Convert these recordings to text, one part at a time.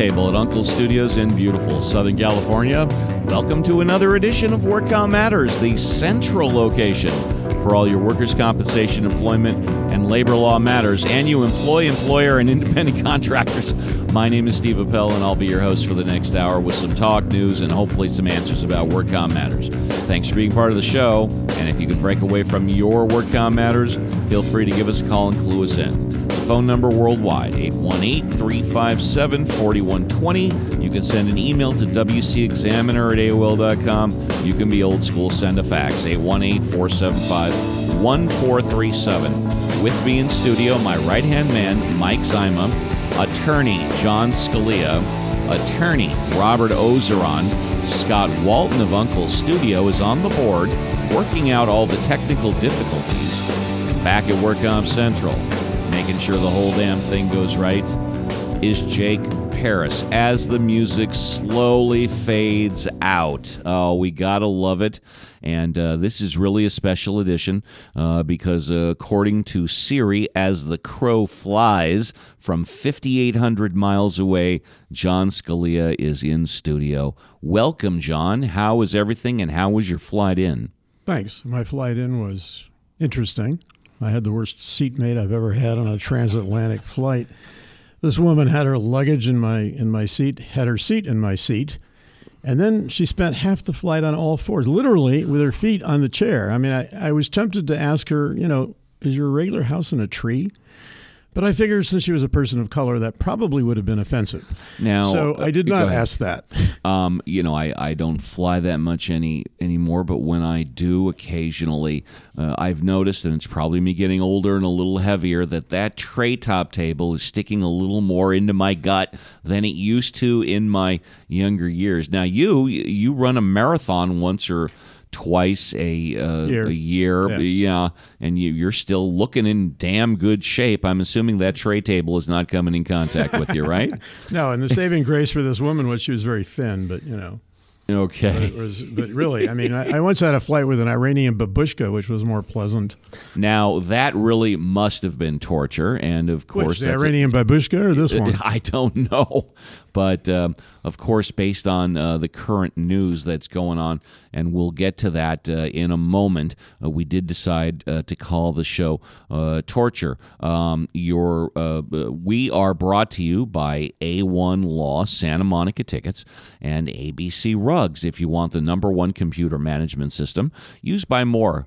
at Uncle Studios in beautiful Southern California. Welcome to another edition of Work Comp Matters, the central location for all your workers' compensation, employment, and labor law matters, and you employ, employer, and independent contractors. My name is Steve Appel, and I'll be your host for the next hour with some talk, news, and hopefully some answers about Work Comp Matters. Thanks for being part of the show, and if you can break away from your Work Comp Matters, feel free to give us a call and clue us in. Phone number worldwide, 818 357 4120. You can send an email to WCExaminer at AOL.com. You can be old school, send a fax, 818 475 1437. With me in studio, my right hand man, Mike Zyma, attorney John Scalia, attorney Robert Ozeron, Scott Walton of Uncle Studio is on the board, working out all the technical difficulties. Back at Work Comp Central, making sure the whole damn thing goes right, is Jake Paris as the music slowly fades out. Oh, we gotta love it. And uh, this is really a special edition uh, because, uh, according to Siri, as the crow flies from 5,800 miles away, John Scalia is in studio. Welcome, John. How was everything and how was your flight in? Thanks. My flight in was interesting. I had the worst seatmate I've ever had on a transatlantic flight. This woman had her luggage in my in my seat, had her seat in my seat, and then she spent half the flight on all fours, literally with her feet on the chair. I mean, I, I was tempted to ask her, you know, is your regular house in a tree? But I figured since she was a person of color, that probably would have been offensive. Now, so I did not ask that. Um, you know, I, I don't fly that much any anymore, but when I do occasionally, uh, I've noticed, and it's probably me getting older and a little heavier, that that tray top table is sticking a little more into my gut than it used to in my younger years. Now, you you run a marathon once or twice a uh, Year. a year, Yeah. yeah, and you, you're still looking in damn good shape. I'm assuming that tray table is not coming in contact with you, right? No, and the saving grace for this woman was she was very thin, but you know. Okay. It was, but really, I mean, I, I once had a flight with an Iranian babushka, which was more pleasant. Now that really must have been torture, and of course, Which, the that's a- Iranian babushka or this one? I don't know, but um, of course, based on uh, the current news that's going on, and we'll get to that uh, in a moment. Uh, we did decide uh, to call the show uh, "Torture." Um, your, uh, we are brought to you by A1 Law, Santa Monica Tickets, and ABC Rugs. If you want the number one computer management system used by more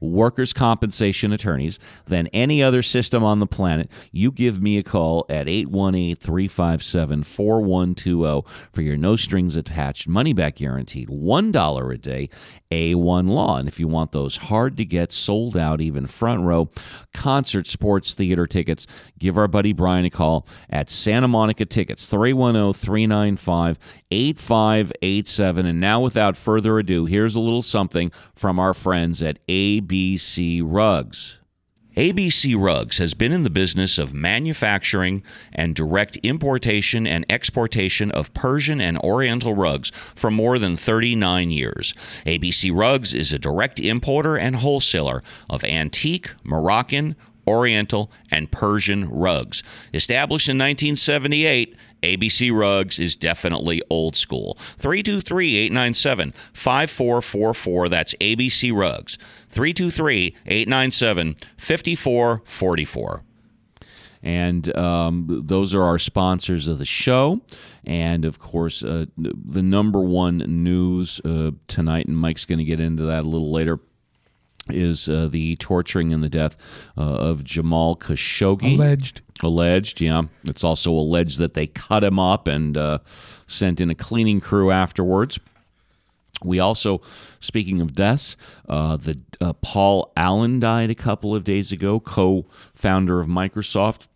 workers' compensation attorneys than any other system on the planet, you give me a call at 818 357 4120 for your no strings attached money back guaranteed $1 a day A1 Law. And if you want those hard to get, sold out, even front row concert, sports, theater tickets, give our buddy Brian a call at Santa Monica Tickets 310 395 8587. And now, without further ado, here's a little something from our friends at ABC Rugs. ABC Rugs has been in the business of manufacturing and direct importation and exportation of Persian and Oriental rugs for more than 39 years. ABC Rugs is a direct importer and wholesaler of antique, Moroccan, Oriental, and Persian rugs. Established in 1978, ABC Rugs is definitely old school. 323 897 5444. That's ABC Rugs. 323 897 5444. And um, those are our sponsors of the show. And of course, uh, the number one news uh, tonight, and Mike's going to get into that a little later, is uh, the torturing and the death uh, of Jamal Khashoggi. Alleged. Alleged, yeah. It's also alleged that they cut him up and uh, sent in a cleaning crew afterwards. We also, speaking of deaths, uh, the uh, Paul Allen died a couple of days ago, co-founder of Microsoft,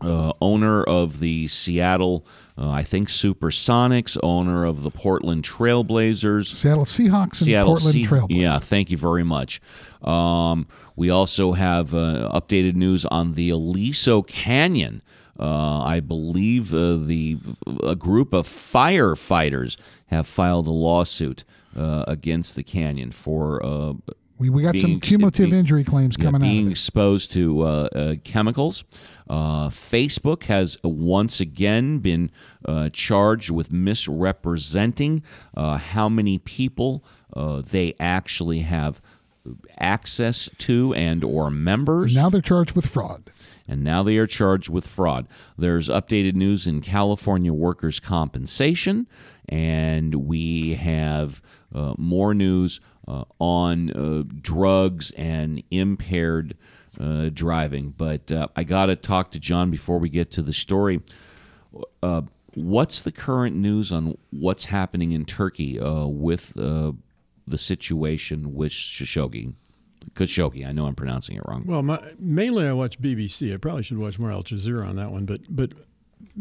uh, owner of the Seattle, uh, I think Supersonics, owner of the Portland Trailblazers, Seattle Seahawks and Seattle Portland Sea- Trailblazers. Yeah, thank you very much. Um, we also have uh, updated news on the Aliso Canyon. Uh, I believe uh, the a group of firefighters have filed a lawsuit uh, against the canyon for uh, We, we got Being some cumulative being- injury claims yeah, coming being out. It. exposed to uh, uh, chemicals. Uh, Facebook has once again been uh, charged with misrepresenting uh, how many people uh, they actually have access to and or members Now they're charged with fraud. and now they are charged with fraud. There's updated news in California workers' compensation, and we have uh, more news uh, on uh, drugs and impaired uh, driving. But uh, I got to talk to John before we get to the story. Uh, what's the current news on what's happening in Turkey uh, with uh, the situation with Khashoggi? Khashoggi. I know I'm pronouncing it wrong. Well, my, mainly I watch BBC. I probably should watch more Al Jazeera on that one, but but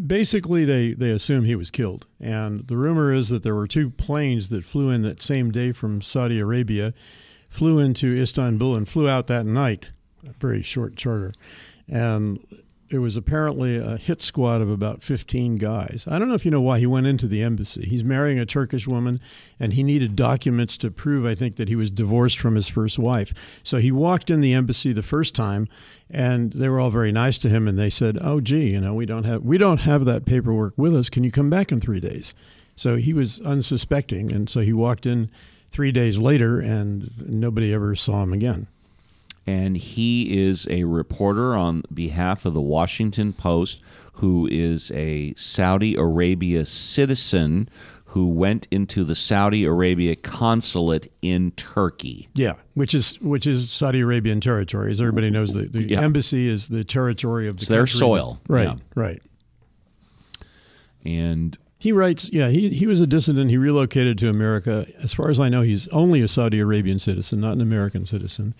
basically they they assume he was killed, and the rumor is that there were two planes that flew in that same day from Saudi Arabia, flew into Istanbul and flew out that night, a very short charter, and it was apparently a hit squad of about 15 guys. I don't know if you know why he went into the embassy. He's marrying a Turkish woman, and he needed documents to prove, I think, that he was divorced from his first wife. So he walked in the embassy the first time, and they were all very nice to him, and they said, "Oh, gee, you know, we don't have we don't have that paperwork with us. Can you come back in three days?" So he was unsuspecting, and so he walked in three days later, and nobody ever saw him again. And he is a reporter on behalf of the Washington Post who is a Saudi Arabia citizen who went into the Saudi Arabia consulate in Turkey. Yeah, which is which is Saudi Arabian territory. As everybody knows, the, the Yeah. embassy is the territory of the It's their soil, Right, yeah. right. And He writes, yeah, he, he was a dissident. He relocated to America. As far as I know, he's only a Saudi Arabian citizen, not an American citizen.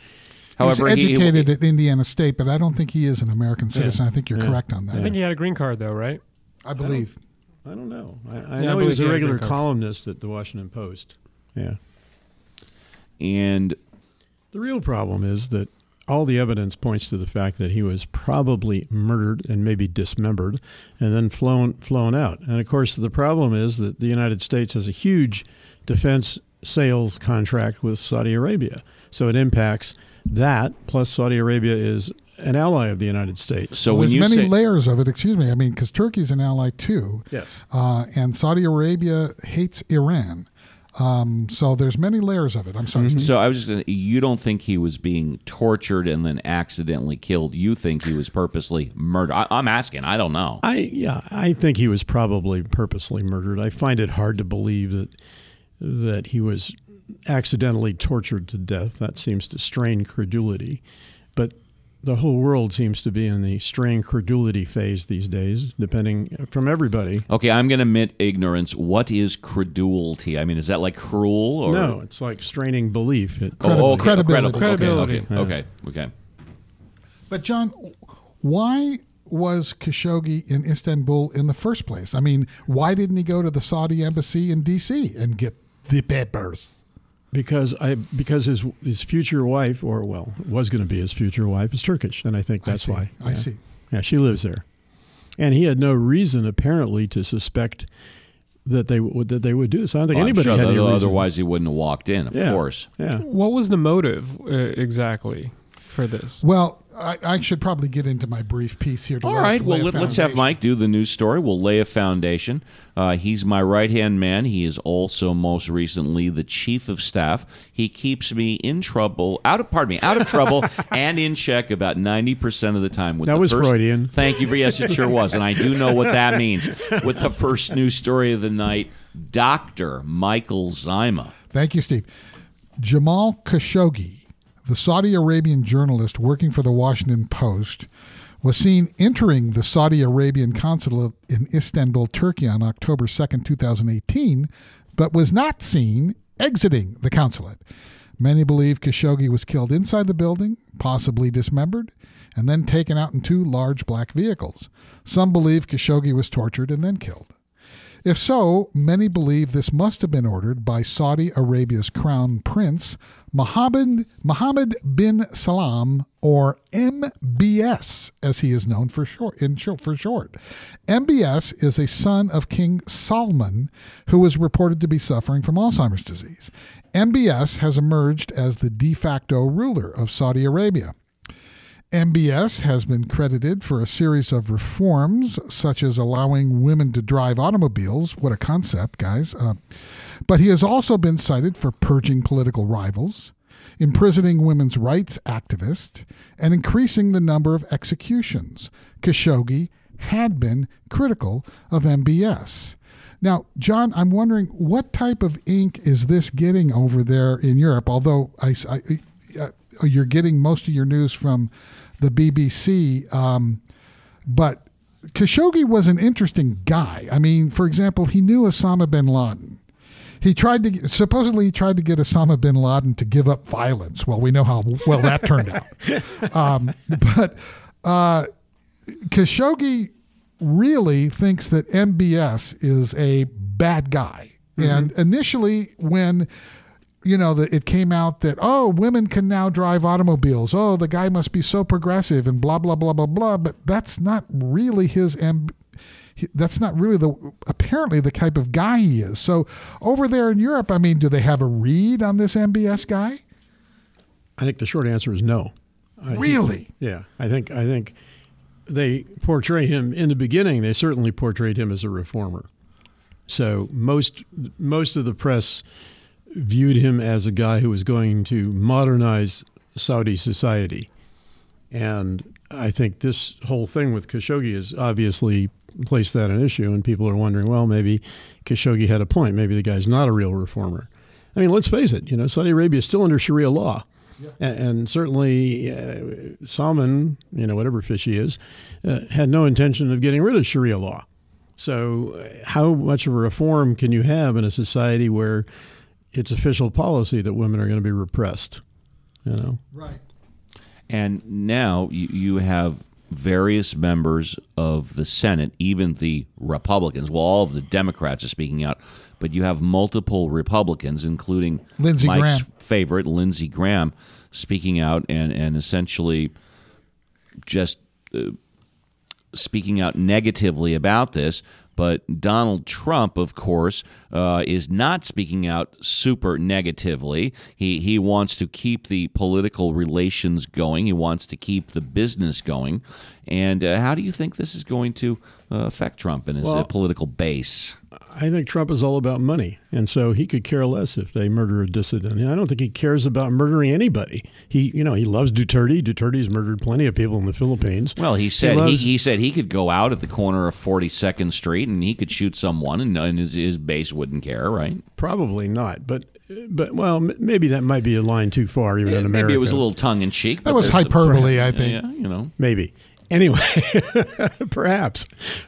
However, he was he- educated at Indiana State, but I don't think he is an American citizen. I think you're Yeah. correct on that. I think he had a green card though, right? I believe. I don't know. I, I Yeah, I know he was he a had a regular columnist at the Washington Post. Yeah. and The real problem is that all the evidence points to the fact that he was probably murdered and maybe dismembered and then flown flown out. And of course, the problem is that the United States has a huge defense sales contract with Saudi Arabia. So it impacts that plus Saudi Arabia is an ally of the United States. so Well, there's you many say layers of it. Excuse me. I mean, because Turkey's an ally too, Yes. uh, and Saudi Arabia hates Iran. Um, so there's many layers of it. I'm sorry. Steve. so I was just gonna, you don't think he was being tortured and then accidentally killed. You think he was purposely murdered. I, I'm asking. I don't know. I yeah, I think he was probably purposely murdered. I find it hard to believe that that he was accidentally tortured to death. That seems to strain credulity. But the whole world seems to be in the strain credulity phase these days, depending uh, from everybody. Okay, I'm going to admit ignorance. What is credulity? I mean, is that like cruel or No, it's like straining belief. It, Oh, okay, credibility. Oh, credible. Credibility. Okay, okay, okay, okay. But John, why was Khashoggi in Istanbul in the first place? I mean, why didn't he go to the Saudi embassy in D.C. and get the papers? Because I because his his future wife, or well, was going to be his future wife, is Turkish, and I think that's I see. why. I Yeah. see. Yeah, she lives there, and he had no reason apparently to suspect that they would that they would do this. I don't think I'm anybody sure had that- any reason. otherwise he wouldn't have walked in. Of yeah. course. Yeah. What was the motive uh, exactly for this? Well, I, I should probably get into my brief piece here. To All lay- right. lay Well, let, let's have. Mike do the news story. We'll lay a foundation. Uh, he's my right hand man. He is also most recently the chief of staff. He keeps me in trouble, out of pardon me, out of trouble, and in check about ninety percent of the time. With That the was first, Freudian. Thank you for yes, it sure was, and I do know what that means. With the first news story of the night, Doctor Michael Zima. Thank you, Steve. Jamal Khashoggi, the Saudi Arabian journalist working for the Washington Post, was seen entering the Saudi Arabian consulate in Istanbul, Turkey on October 2nd, 2018, but was not seen exiting the consulate. Many believe Khashoggi was killed inside the building, possibly dismembered, and then taken out in two large black vehicles. Some believe Khashoggi was tortured and then killed. If so, many believe this must have been ordered by Saudi Arabia's crown prince, Mohammed, Mohammed bin Salman, or MBS, as he is known for short, in short, for short. MBS is a son of King Salman, who was reported to be suffering from Alzheimer's disease. MBS has emerged as the de facto ruler of Saudi Arabia. MBS has been credited for a series of reforms, such as allowing women to drive automobiles. What a concept, guys. Uh, but he has also been cited for purging political rivals, imprisoning women's rights activists, and increasing the number of executions. Khashoggi had been critical of MBS. Now, John, I'm wondering what type of ink is this getting over there in Europe? Although I, I, you're getting most of your news from the BBC, um, but Khashoggi was an interesting guy. I mean, for example, he knew Osama bin Laden. He tried to supposedly he tried to get Osama bin Laden to give up violence. Well, we know how well that turned out. Um, but uh, Khashoggi really thinks that MBS is a bad guy. Mm-hmm. And initially, when you know, the, it came out that oh, women can now drive automobiles. Oh, the guy must be so progressive and blah blah blah blah blah. But that's not really his amb- that's not really the apparently the type of guy he is. So over there in Europe, I mean, do they have a read on this MBS guy? I think the short answer is no. I really? Think, yeah, I think I think they portray him in the beginning. They certainly portrayed him as a reformer. So most most of the press viewed him as a guy who was going to modernize Saudi society, and I think this whole thing with Khashoggi has obviously placed that an issue, and people are wondering, well, maybe Khashoggi had a point. Maybe the guy's not a real reformer. I mean, let's face it. You know, Saudi Arabia is still under Sharia law. Yeah. And, certainly, uh, Salman, you know, whatever fish he is, uh, had no intention of getting rid of Sharia law. So, uh, how much of a reform can you have in a society where it's official policy that women are going to be repressed? You know, right. And now you, you have various members of the Senate, even the Republicans. Well, all of the Democrats are speaking out but you have multiple Republicans, including Lindsey Mike's Graham. favorite, Lindsey Graham, speaking out and, and essentially just uh, speaking out negatively about this. But Donald Trump, of course, uh, is not speaking out super negatively. He he wants to keep the political relations going. He wants to keep the business going. And uh, how do you think this is going to uh, affect Trump and his uh, well, political base? I think Trump is all about money, and so he could care less if they murder a dissident. I don't think he cares about murdering anybody. He, you know, he loves Duterte. Duterte's murdered plenty of people in the Philippines. Well, he said he, loves, he, he, said he could go out at the corner of Forty Second Street and he could shoot someone, and, and his, his base wouldn't care, right? Probably not, but but well, maybe that might be a line too far, even yeah, in America. Maybe it was a little tongue in cheek. That was hyperbole, I think. Yeah, you know, maybe. Anyway, perhaps,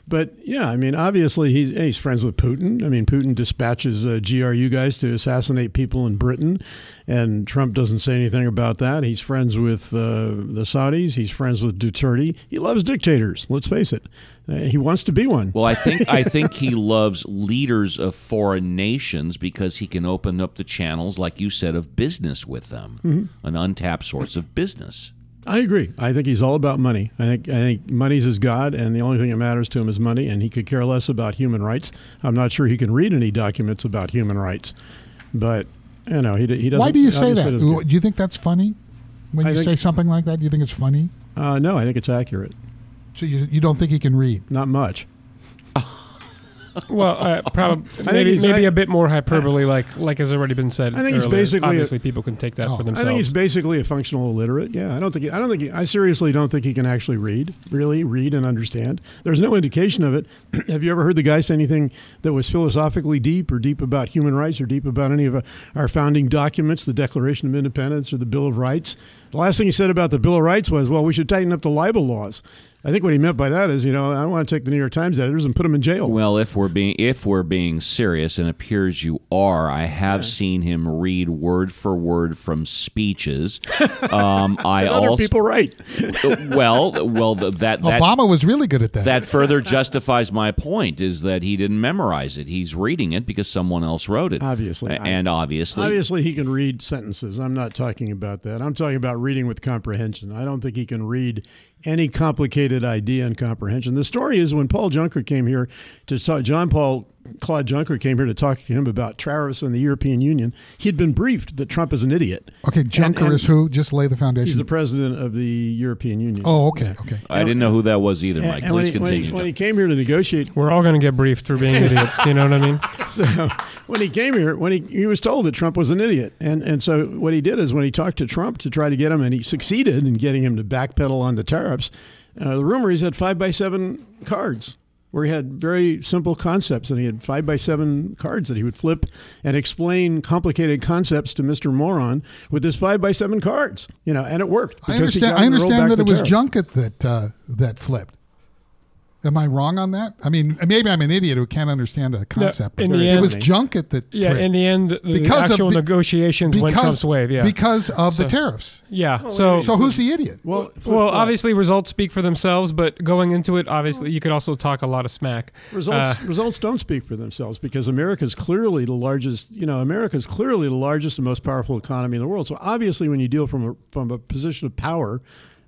but yeah, I mean, obviously he's he's friends with Putin. I mean, Putin dispatches uh, GRU guys to assassinate people in Britain, and Trump doesn't say anything about that. He's friends with uh, the Saudis. He's friends with Duterte. He loves dictators. Let's face it. Uh, he wants to be one. Well, I think I think he loves leaders of foreign nations because he can open up the channels, like you said, of business with them, mm-hmm. an untapped source of business. I agree. I think he's all about money. I think I think money's his god, and the only thing that matters to him is money. And he could care less about human rights. I'm not sure he can read any documents about human rights, but you know he he doesn't. Why do you say that? Do you think that's funny when I you think, say something like that? Do you think it's funny? Uh, no, I think it's accurate. So you you don't think he can read? Not much well, uh, probably maybe maybe a bit more hyperbole, like like has already been said. I think he's basically obviously a, people can take that oh, for themselves. I think he's basically a functional illiterate. Yeah, I don't think he, I don't think he, I seriously don't think he can actually read, really read and understand. There's no indication of it. Have you ever heard the guy say anything that was philosophically deep or deep about human rights or deep about any of our founding documents, the Declaration of Independence or the Bill of Rights? The last thing he said about the Bill of Rights was, well, we should tighten up the libel laws. I think what he meant by that is, you know, I don't want to take the New York Times editors and put them in jail. Well, if we're being if we're being serious, and it appears you are, I have yeah. seen him read word for word from speeches. Um, I other also people write. well, well, that, that Obama was really good at that. That further justifies my point is that he didn't memorize it. He's reading it because someone else wrote it. Obviously, and I, obviously, obviously, he can read sentences. I'm not talking about that. I'm talking about reading with comprehension. I don't think he can read any complicated idea and comprehension. The story is when Paul Juncker came here to talk, John Paul Claude Juncker came here to talk to him about tariffs and the European Union. He'd been briefed that Trump is an idiot. Okay, Juncker and is who? Just lay the foundation. He's the president of the European Union. oh, okay, okay. I didn't know who that was either, Mike. And Please he, when, continue. he, when he came here to negotiate, We're all going to get briefed for being idiots. You know what I mean? so when he came here, when he, he was told that Trump was an idiot, and and so what he did is when he talked to Trump to try to get him, and he succeeded in getting him to backpedal on the tariffs. Uh, the rumor is he had five by seven cards where he had very simple concepts, and he had five by seven cards that he would flip and explain complicated concepts to Mister Moron with his five by seven cards. You know, and it worked. I understand. I him to roll understand that it was. Juncker that uh, that flipped. Am I wrong on that? I mean, maybe I'm an idiot who can't understand a concept. in the it end- was Juncker that. Yeah, tripped. in the end, the Because of- actual be- negotiations went Trump's way. Yeah. because of the tariffs. yeah. So, So who's the idiot? Well, well, obviously results speak for themselves, but going into it, obviously you could also talk a lot of smack. Results Uh, results don't speak for themselves because America's clearly the largest. You know, America's clearly the largest and most powerful economy in the world. So obviously, when you deal from a from a position of power,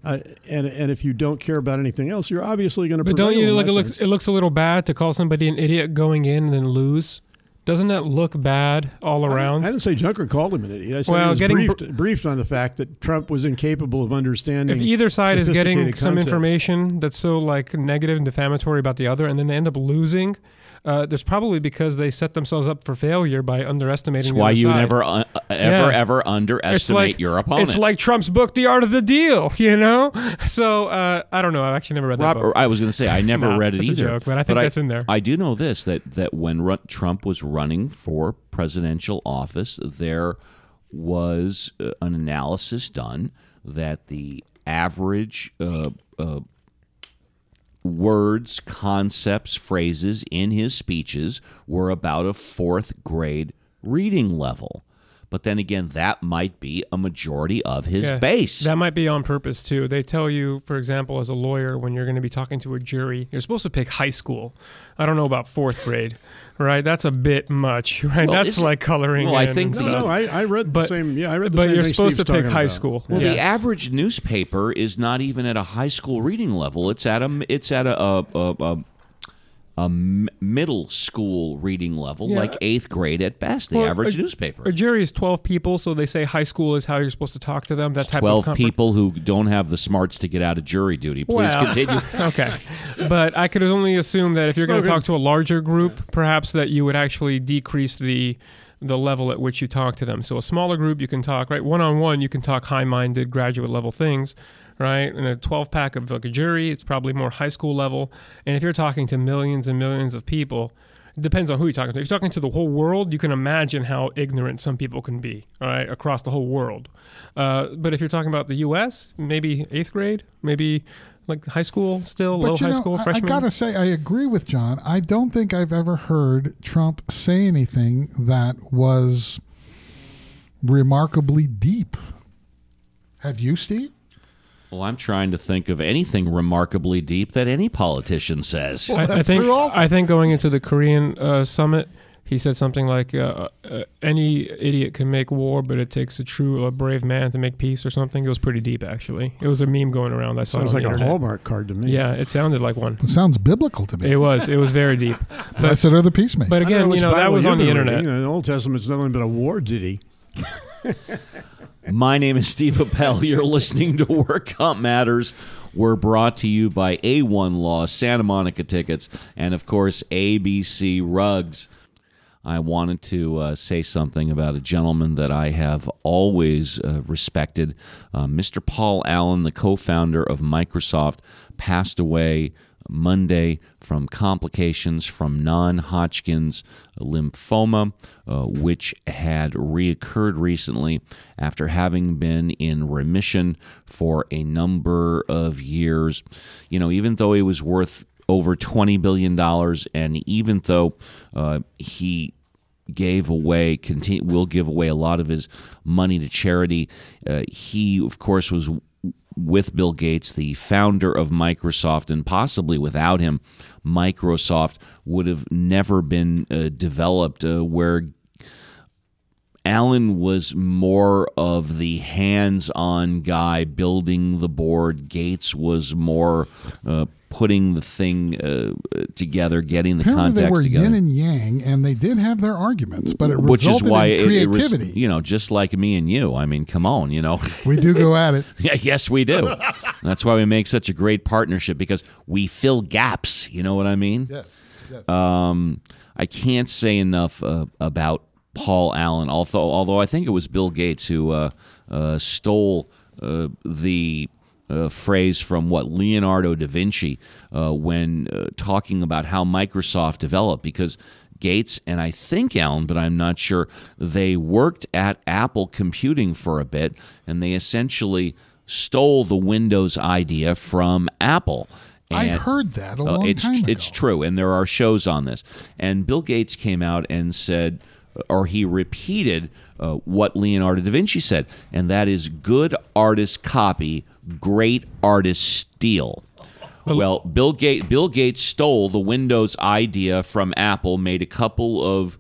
uh, and and if you don't care about anything else, you're obviously going to. But don't you look? It looks, it looks a little bad to call somebody an idiot going in and then lose. Doesn't that look bad all around? I didn't say Juncker called him an idiot. I said Well, he was getting briefed, briefed on the fact that Trump was incapable of understanding. if either side is getting sophisticated some information that's so like negative and defamatory about the other, and then they end up losing, uh, there's probably because they set themselves up for failure by underestimating. That's why you side. never, uh, ever, Yeah. ever underestimate your opponent. It's like Trump's book, The Art of the Deal. You know, so uh, I don't know. I've actually never read that book. I was going to say I never Nah, read it that's a either. joke, but I think that's in there. I do know this that that when Ru- Trump was running for presidential office, there was uh, an analysis done that the average uh, uh, words, concepts, phrases in his speeches were about a fourth grade reading level. But then again, that might be a majority of his Yeah, base. That might be on purpose too. They tell you, for example, as a lawyer, when you're going to be talking to a jury, you're supposed to pick high school. I don't know about fourth grade, right? That's a bit much, right? Well, That's like coloring. well, I think and No, stuff. no, I, I read But- the same. Yeah, I read the but same But you're thing supposed Steve's to pick high about. school. Well, Yes. the average newspaper is not even at a high school reading level. It's at a it's at a a, a, a, a m- middle school reading level, Yeah. like eighth grade at best. The Well, average a- newspaper. A jury is 12 people, so they say high school is how you're supposed to talk to them. That type Twelve of people who don't have the smarts to get out of jury duty. Please Well, continue. okay, but I could only assume that if you're going to talk to a larger group, perhaps that you would actually decrease the the level at which you talk to them. So a smaller group, you can talk right one on one. You can talk high-minded, graduate level things, right? In a 12 pack of like a jury, it's probably more high school level. And if you're talking to millions and millions of people. It depends on who you're talking to. If you're talking to the whole world, you can imagine how ignorant some people can be, all right, across the whole world. Uh, but if you're talking about the U.S., maybe eighth grade, maybe like high school still, low But you high know, school, I, I gotta say, I agree with John. I don't think I've ever heard Trump say anything that was remarkably deep. Have you, Steve? Well, I'm trying to think of anything remarkably deep that any politician says. I, I think. I think going into the Korean uh, summit, he said something like, uh, uh, "Any idiot can make war, but it takes a true, a brave man to make peace," or something. It was pretty deep, actually. It was a meme going around. I saw Sounds it on like the a internet. Hallmark card to me. Yeah, it sounded like one. It sounds biblical to me. It was. It was very deep. Blessed are the peacemakers. But again, which you know, that was on the internet. reading. The Old Testament's nothing but a war ditty. My name is Steve Appel. You're listening to Work Matters. We're brought to you by A1 Law, Santa Monica Tickets, and of course, ABC Rugs. I wanted to uh, say something about a gentleman that I have always uh, respected. Uh, Mr. Paul Allen, the co founder of Microsoft, passed away Monday from complications from non Hodgkin's lymphoma, uh, which had reoccurred recently after having been in remission for a number of years. You know, even though he was worth over $20 billion, and even though uh, he gave away continue, will give away a lot of his money to charity uh, he of course was with Bill Gates, the founder of Microsoft, and possibly without him, Microsoft would have never been uh, developed uh, where Allen was more of the hands-on guy building the board. Gates was more uh, putting the thing uh, together, getting the Apparently, context they were together. yin and yang, and they did have their arguments, but it which is resulted why in it, it creativity. you know, just like me and you. I mean, come on, you know. we do go at it. Yeah, yes, we do. That's why we make such a great partnership because we fill gaps. You know what I mean? Yes. yes. Um, I can't say enough uh, about Paul Allen. Although, although I think it was Bill Gates who uh, uh, stole uh, the uh, phrase from what Leonardo da Vinci uh, when uh, talking about how Microsoft developed, because Gates and I think Allen, but I'm not sure, they worked at Apple Computing for a bit, and they essentially stole the Windows idea from Apple. I And- heard that a uh, long it's time ago. it's true, and there are shows on this. And Bill Gates came out and said, or he repeated uh, what Leonardo da Vinci said, and that is good artist copy, great artist steal. Well, Bill Gates Bill Gates stole the Windows idea from Apple, made a couple of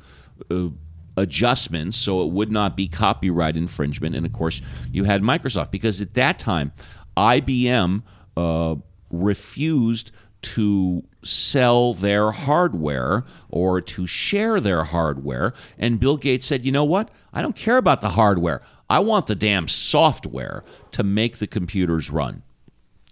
uh, adjustments so it would not be copyright infringement, and of course you had Microsoft because at that time IBM uh, refused to sell their hardware or to share their hardware, and Bill Gates said, "You know what? I don't care about the hardware. I want the damn software to make the computers run."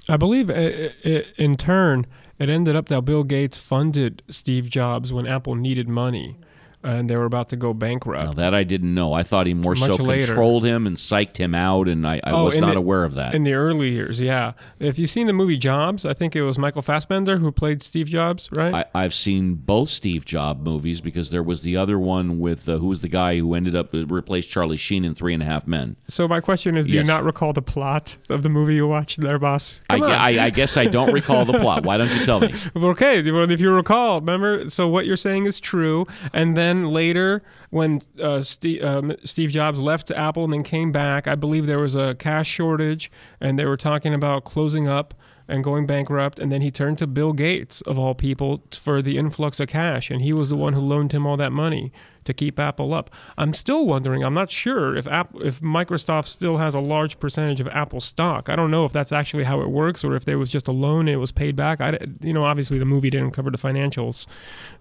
I believe i i in turn, it ended up that Bill Gates funded Steve Jobs when Apple needed money and they were about to go bankrupt. Now that I didn't know. I thought he more Much so later. controlled him and psyched him out, and I, I Oh, was not the- aware of that. In the early years, yeah. If you've seen the movie Jobs, I think it was Michael Fassbender who played Steve Jobs, right? I, I've seen both Steve Jobs movies because there was the other one with uh, who was the guy who ended up uh, replaced Charlie Sheen in Three and a Half Men. so my question is, do you not recall the plot of the movie you watched there, boss? I. I, I guess I don't recall the plot. Why don't you tell me? Okay, well, if you recall, remember, so what you're saying is true. And then later, when uh, Steve, um, Steve Jobs left Apple and then came back, I believe there was a cash shortage and they were talking about closing up and going bankrupt. And then he turned to Bill Gates, of all people, for the influx of cash. And he was the one who loaned him all that money to keep Apple up. I'm still wondering, I'm not sure if Apple, if Microsoft still has a large percentage of Apple stock. I don't know if that's actually how it works or if there was just a loan and it was paid back. I, you know, obviously the movie didn't cover the financials.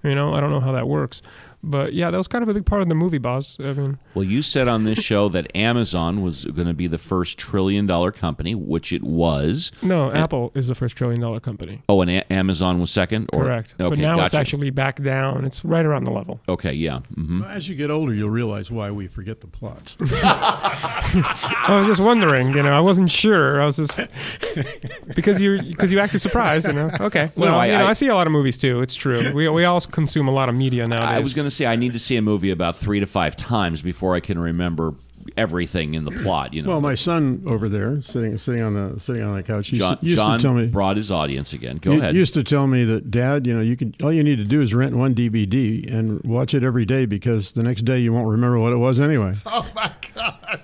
You know, I don't know how that works. But yeah, that was kind of a big part of the movie, boss. I mean, Well, you said on this show that Amazon was going to be the first trillion dollar company, which it was. no, Apple is the first trillion dollar company. Oh, and A- Amazon was second. Or, Correct. Okay, but now it's actually back down. It's right around the level. Okay, yeah. Mm-hmm. Hmm As you get older, you'll realize why we forget the plots. I was just wondering, you know, I wasn't sure. I was just because you because you acted surprised, you know. Okay, well, No, I- you know, I- I, see a lot of movies too. It's true. We we all consume a lot of media nowadays. I was going to say I need to see a movie about three to five times before I can remember everything in the plot. You know, well, my son over there, sitting sitting on the sitting on the couch, used, John, to, used John to tell me. brought his audience again. Go u- ahead. Used to tell me that, Dad, you know, you can all you need to do is rent one DVD and watch it every day because the next day you won't remember what it was anyway. Oh my God.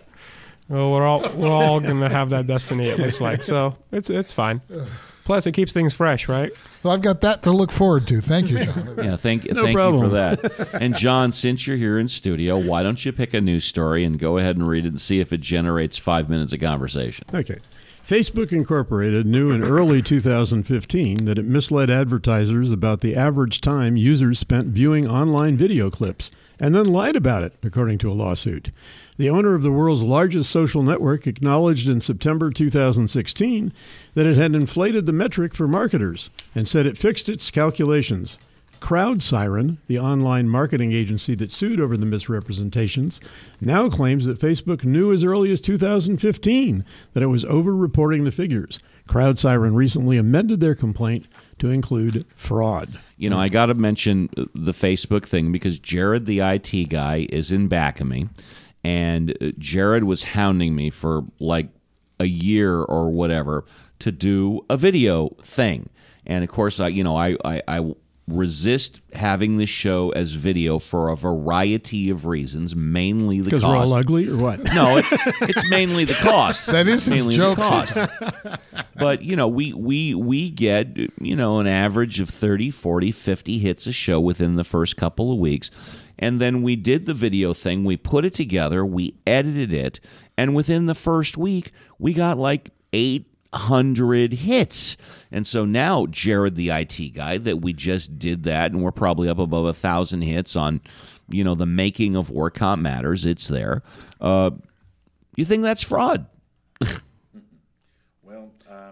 Well, we're all we're all gonna have that destiny. It looks like so. It's it's fine. Plus, it keeps things fresh, right? So I've got that to look forward to. Thank you, John. Yeah, thank, No thank you for that. And John, since you're here in studio, why don't you pick a news story and go ahead and read it and see if it generates five minutes of conversation? Okay. Facebook Incorporated knew in early 2015 that it misled advertisers about the average time users spent viewing online video clips and then lied about it, according to a lawsuit. The owner of the world's largest social network acknowledged in September 2016 that it had inflated the metric for marketers and said it fixed its calculations. Crowd Siren, the online marketing agency that sued over the misrepresentations, now claims that Facebook knew as early as 2015 that it was over-reporting the figures. Crowd Siren recently amended their complaint to include fraud. You know, I got to mention the Facebook thing because Jared, the IT guy, is in back of me. And uh, Jared was hounding me for like a year or whatever to do a video thing. And of course, I, you know, I, I, I resist having this show as video for a variety of reasons, mainly the Because we're all ugly or what? No, it, it's mainly the cost. That is his mainly joke. The cost. but you know, we we we get you know an average of 30, 40, 50 hits a show within the first couple of weeks. And then we did the video thing. We put it together, we edited it, and within the first week, we got like eight hundred hits. And so now Jared, the IT guy, that we just did that, and we're probably up above a thousand hits on, you know, the making of Work Matters. It's there. Uh, you think that's fraud?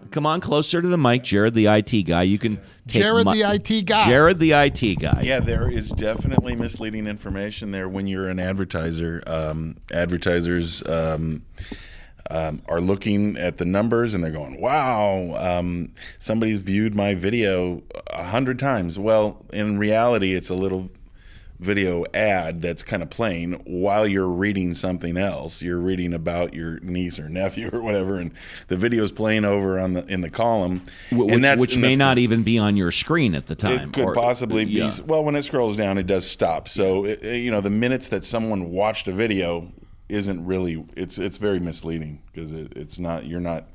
Well, Come on closer to the mic, Jared, the IT guy. You can take Jared, my- the IT guy. Jared, the IT guy. yeah, there is definitely misleading information there when you're an advertiser. Um, advertisers um, um, are looking at the numbers and they're going, "Wow, um, somebody's viewed my video a hundred times." Well, in reality, it's a little video ad that's kind of playing while you're reading something else. You're reading about your niece or nephew or whatever, and the video's playing over on the in the column, which, and that's which and may that's not even be on your screen at the time. it could or- possibly yeah. be. Well, when it scrolls down, it does stop. So it, you know, the minutes that someone watched a video isn't really. It's it's very misleading because it, it's not. You're not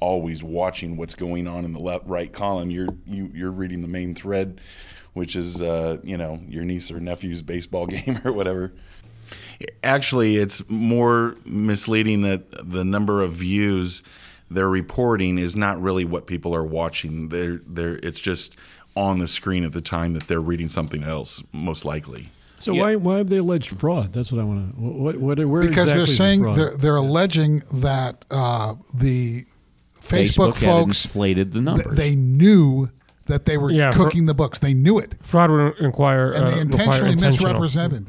always watching what's going on in the left right column. You're you you're reading the main thread, which is uh, you know your niece or nephew's baseball game or whatever. Actually, it's more misleading that the number of views they're reporting is not really what people are watching. They're, they're, it's just on the screen at the time that they're reading something else, most likely. So Yeah. why why have they alleged fraud? That's what I want to. What what where because exactly they're is the saying fraud? they're, they're alleging that uh, the Facebook, Facebook, had folks inflated the th- numbers. they knew that they were Yeah, for- cooking the books. They knew it, Fraud would require and uh, they require intentionally intentional. misrepresented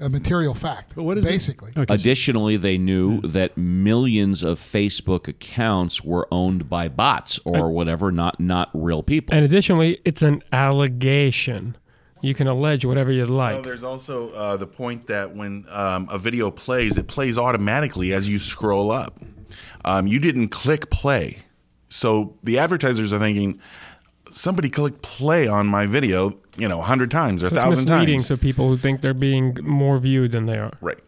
a material fact. But what is basically? Okay, Additionally, they knew that millions of Facebook accounts were owned by bots or whatever, not not real people. And additionally, it's an allegation. You can allege whatever you'd Well, like. there's also uh, the point that when um, a video plays, it plays automatically as you scroll up. Um, you didn't click play. So the advertisers are thinking, somebody clicked play on my video, you know, a hundred times or a it's thousand misleading times. to people who think they're being more viewed than they are. right.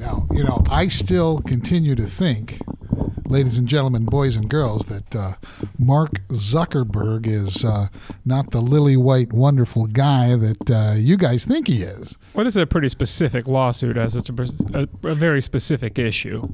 Now, you know, I still continue to think, ladies and gentlemen, boys and girls, that uh, Mark Zuckerberg is uh, not the lily white, wonderful guy that uh, you guys think he is. Well, this is a pretty specific lawsuit, as it's a, a, a very specific issue,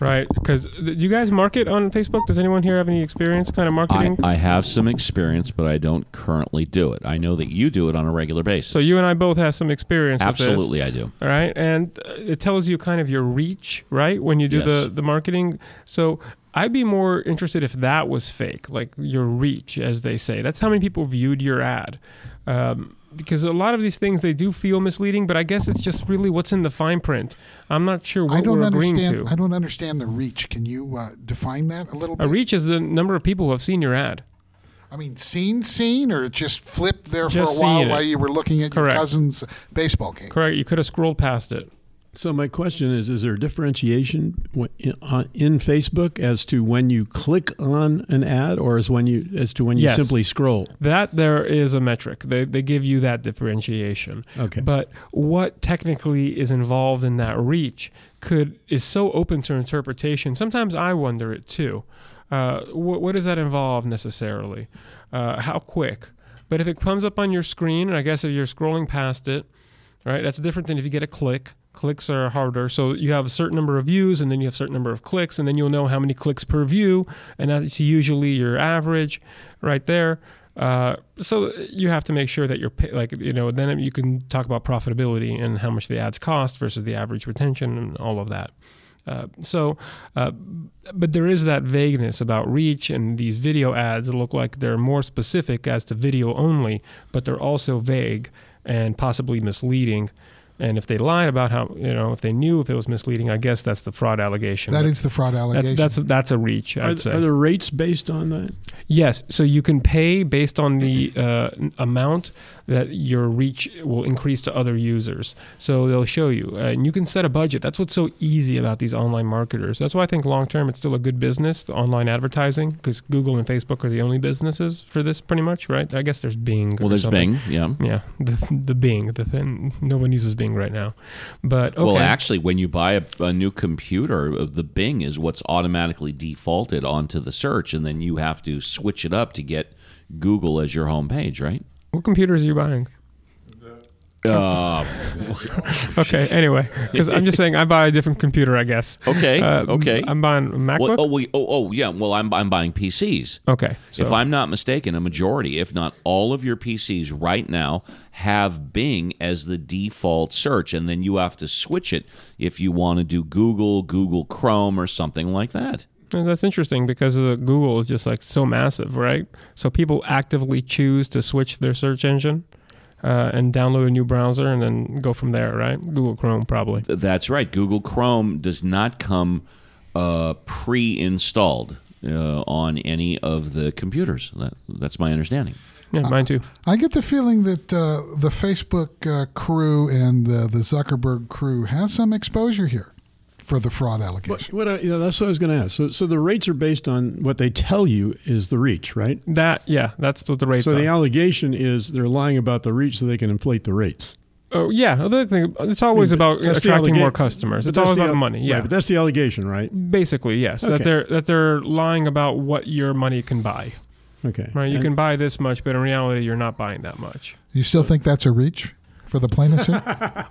right? Because you guys market on Facebook. Does anyone here have any experience kind of marketing? I have some experience, but I don't currently do it. I know that you do it on a regular basis. so you and I both have some experience with this. absolutely, I do. All right, and uh, it tells you kind of your reach, right, when you do Yes. the the marketing. So I'd be more interested if that was fake, like your reach, as they say. That's how many people viewed your ad. Um, because a lot of these things they do feel misleading, but I guess it's just really what's in the fine print. I'm not sure what I don't we're agreeing understand. to. I don't understand the reach. Can you uh, define that a little bit? A reach is the number of people who have seen your ad. I mean, seen, seen, or just flipped there Just for a while while you were looking at Correct. your cousin's baseball game. Correct. You could have scrolled past it. So my question is: Is there differentiation in, in Facebook as to when you click on an ad, or as when you as to when you Yes. simply scroll? That there is a metric. They, they give you that differentiation. Okay. But what technically is involved in that reach could is so open to interpretation. Sometimes I wonder it too. Uh, what, what does that involve necessarily? Uh, how quick? But if it comes up on your screen, and I guess if you're scrolling past it, right, that's different than if you get a click. Clicks are harder. So you have a certain number of views, and then you have a certain number of clicks, and then you'll know how many clicks per view, and that's usually your average right there. Uh, so you have to make sure that you're pay, like you know then you can talk about profitability and how much the ads cost versus the average retention and all of that. Uh, so, uh, but there is that vagueness about reach, and these video ads look like they're more specific as to video only, but they're also vague and possibly misleading. And if they lied about how you know if they knew if it was misleading, I guess that's the fraud allegation. That But is the fraud allegation. that's that's that's a reach. Are, I'd th- say. are the rates based on that? Yes, so you can pay based on the uh, amount that your reach will increase to other users. So they'll show you, uh, and you can set a budget. That's what's so easy about these online marketers. That's why I think long term it's still a good business, the online advertising, because Google and Facebook are the only businesses for this, pretty much, right? I guess there's Bing. Well, there's something. Bing, yeah. Yeah, the the Bing, the thing. No one uses Bing right now, but okay. Well, actually, when you buy a, a new computer, uh, the Bing is what's automatically defaulted onto the search, and then you have to switch it up to get Google as your home page, right? What computers are you buying? Uh, Okay. Anyway, because I'm just saying I buy a different computer. I guess. okay. Uh, okay. I'm buying MacBook. Well, oh, oh, oh, yeah. Well, I'm, I'm buying PCs. okay. So if I'm not mistaken, a majority, if not all of your PCs right now have Bing as the default search, and then you have to switch it if you want to do Google, Google Chrome, or something like that. And that's interesting because the Google is just like so massive, right? So people actively choose to switch their search engine uh, and download a new browser and then go from there, right? Google Chrome probably. That's right. Google Chrome does not come uh, pre-installed uh, on any of the computers. That, that's my understanding. Yeah, mine too. I get the feeling that uh, the Facebook uh, crew and uh, the Zuckerberg crew has some exposure here for the fraud allegation. What, what I, you that's what I was going to ask. So, so the rates are based on what they tell you is the reach, right? That yeah, that's what the rates So are. the allegation is they're lying about the reach so they can inflate the rates. oh yeah, other thing, it's always I mean, about that's the attracting more customers. It's that's all the about money. Yeah, Right, but that's the allegation, right? basically yes. That they're that they're lying about what your money can buy. Okay. Right, you And- can buy this much, but in reality, you're not buying that much. You still think that's a reach for the plaintiffs here?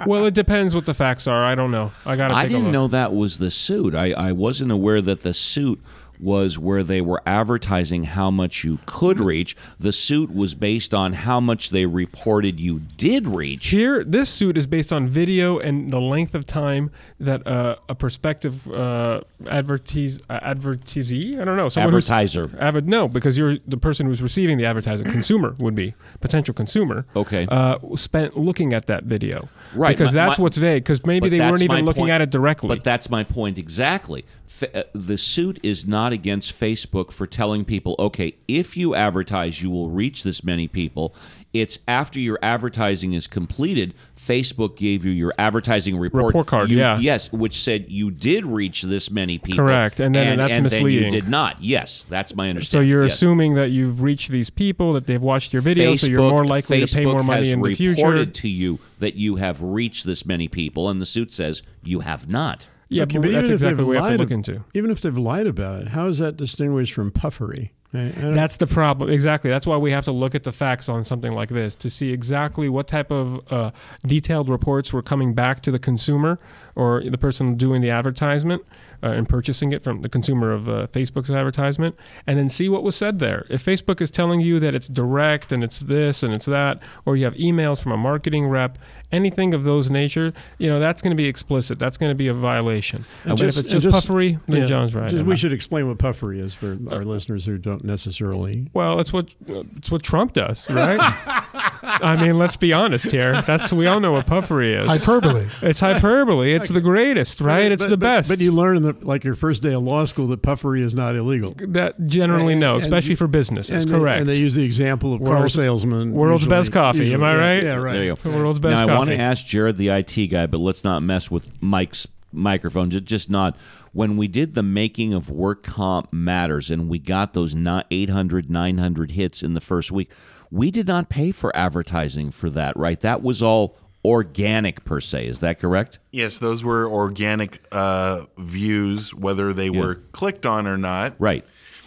well, it depends what the facts are. I don't know. I gotta. I take a didn't look. know that was the suit. I, I wasn't aware that the suit was where they were advertising how much you could reach. The suit was based on how much they reported you did reach. Here, this suit is based on video and the length of time that uh, a prospective uh, advertise, uh, advertisee, I don't know, Advertiser. Avid, no, because you're the person who's receiving the advertising. consumer would be potential consumer. Okay. Uh, spent looking at that video. Right, Because my- that's my- what's vague. Because maybe they weren't even looking point. at it directly. But that's my point exactly. Fa- uh, the suit is not against Facebook for telling people, okay, if you advertise, you will reach this many people. It's after your advertising is completed, Facebook gave you your advertising report. Report card, You- yeah. Yes, which said you did reach this many people. Correct, and then that's and then you did not. Yes, that's my understanding. so you're Yes. assuming that you've reached these people, that they've watched your video, so you're more likely to pay more money in the future. reported to you that you have reached this many people, and the suit says you have not. Yeah, Okay, but that's even if exactly they've what we have to look into. Even if they've lied about it, how is that distinguished from puffery? I- I That's the problem. Exactly. That's why we have to look at the facts on something like this to see exactly what type of uh, detailed reports were coming back to the consumer or the person doing the advertisement uh, and purchasing it from the consumer of uh, Facebook's advertisement, and then see what was said there. If Facebook is telling you that it's direct and it's this and it's that, or you have emails from a marketing rep, anything of those nature, you know, that's going to be explicit. That's going to be a violation. And but just- if it's just, just- puffery, then yeah, John's right. just- we should explain what puffery is for uh, our listeners who don't necessarily. Well, it's what it's what Trump does, right? I mean, let's be honest here. That's we all know what puffery is. Hyperbole. it's hyperbole. It's the greatest, right? It's But- the best. But you learn in the, like your first day of law school that puffery is not illegal. that generally no, especially and- for business. It's and they- correct. and they use the example of car salesman. world's usually- best coffee, am I right? Yeah, right. There you the world's best now, I want to ask Jared, the IT guy, but let's not mess with Mike's microphone. Just, just not. When we did the making of Work Comp Matters and we got those not 800, 900 hits in the first week, we did not pay for advertising for that, right? That was all organic per se. Is that correct? Yes, those were organic uh, views, whether they were clicked on or not. Right.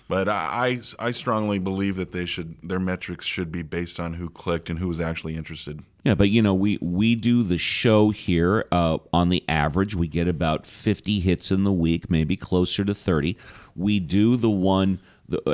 But I, I strongly believe that they should their metrics should be based on who clicked and who was actually interested. Yeah, but you know, we we do the show here. Uh, on the average, we get about fifty hits in the week, maybe closer to thirty. We do the one,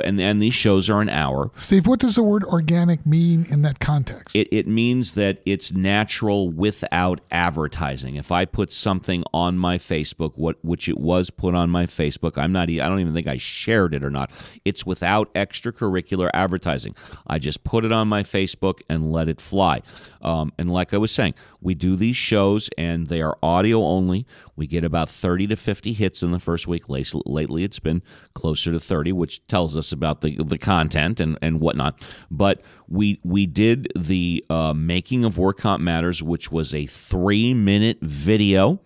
and and these shows are an hour. Steve, what does the word organic mean in that context? It, it means that it's natural without advertising. If I put something on my Facebook, what which it was put on my Facebook, I'm not. I don't even think I shared it or not. It's without extracurricular advertising. I just put it on my Facebook and let it fly. Um, and like I was saying, we do these shows and they are audio only. We get about 30 to 50 hits in the first week. Lately, it's been closer to 30, which tells us about the the content and, and whatnot. But we we did the uh, making of Work Comp Matters, which was a three minute video,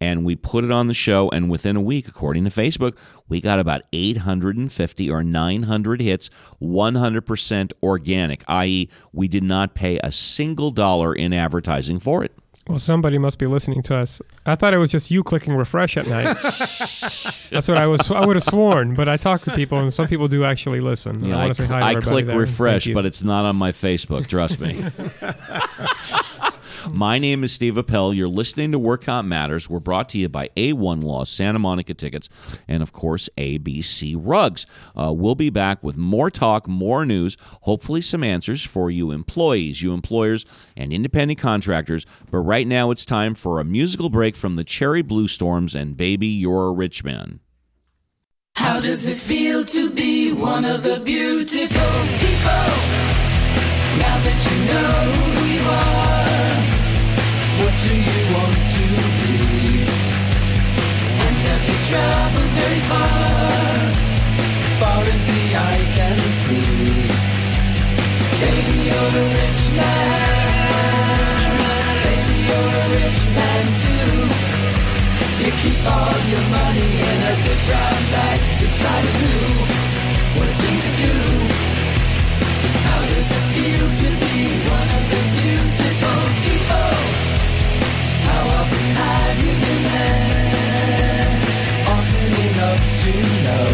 and we put it on the show. And within a week, according to Facebook, we got about 850 or 900 hits, 100% organic, i.e., we did not pay a single dollar in advertising for it. Well, somebody must be listening to us. I thought it was just you clicking refresh at night. That's what I was. I would have sworn, but I talk to people, and some people do actually listen. Yeah, I I, cl- I click there. refresh, but it's not on my Facebook. Trust me. My name is Steve Appel. You're listening to Work Comp Matters. We're brought to you by A1 Law, Santa Monica Tickets, and of course, ABC Rugs. Uh, we'll be back with more talk, more news, hopefully some answers for you employees, you employers, and independent contractors. But right now, it's time for a musical break from the Cherry Blue Storms and Baby, You're a Rich Man. How does it feel to be one of the beautiful people? Now that you know do you want to be? And have you traveled very far? Far as the eye can see. Baby, you're a rich man. Baby, you're a rich man too. You keep all your money in a big brown bag inside a zoo. What a thing to do. How does it feel to be one of the to know.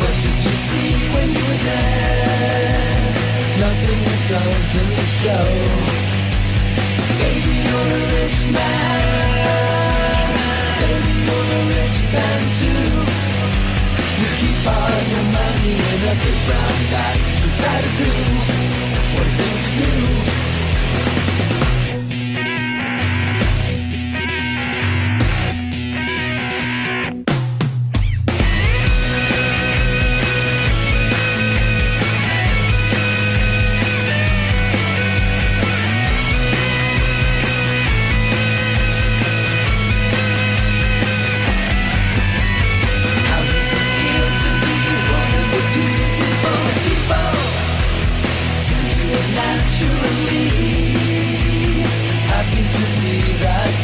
What did you see when you were there? Nothing that doesn't show. Baby, you're a rich man. Baby, you're a rich man too. You keep all your money in a big brown bag. What a thing to do.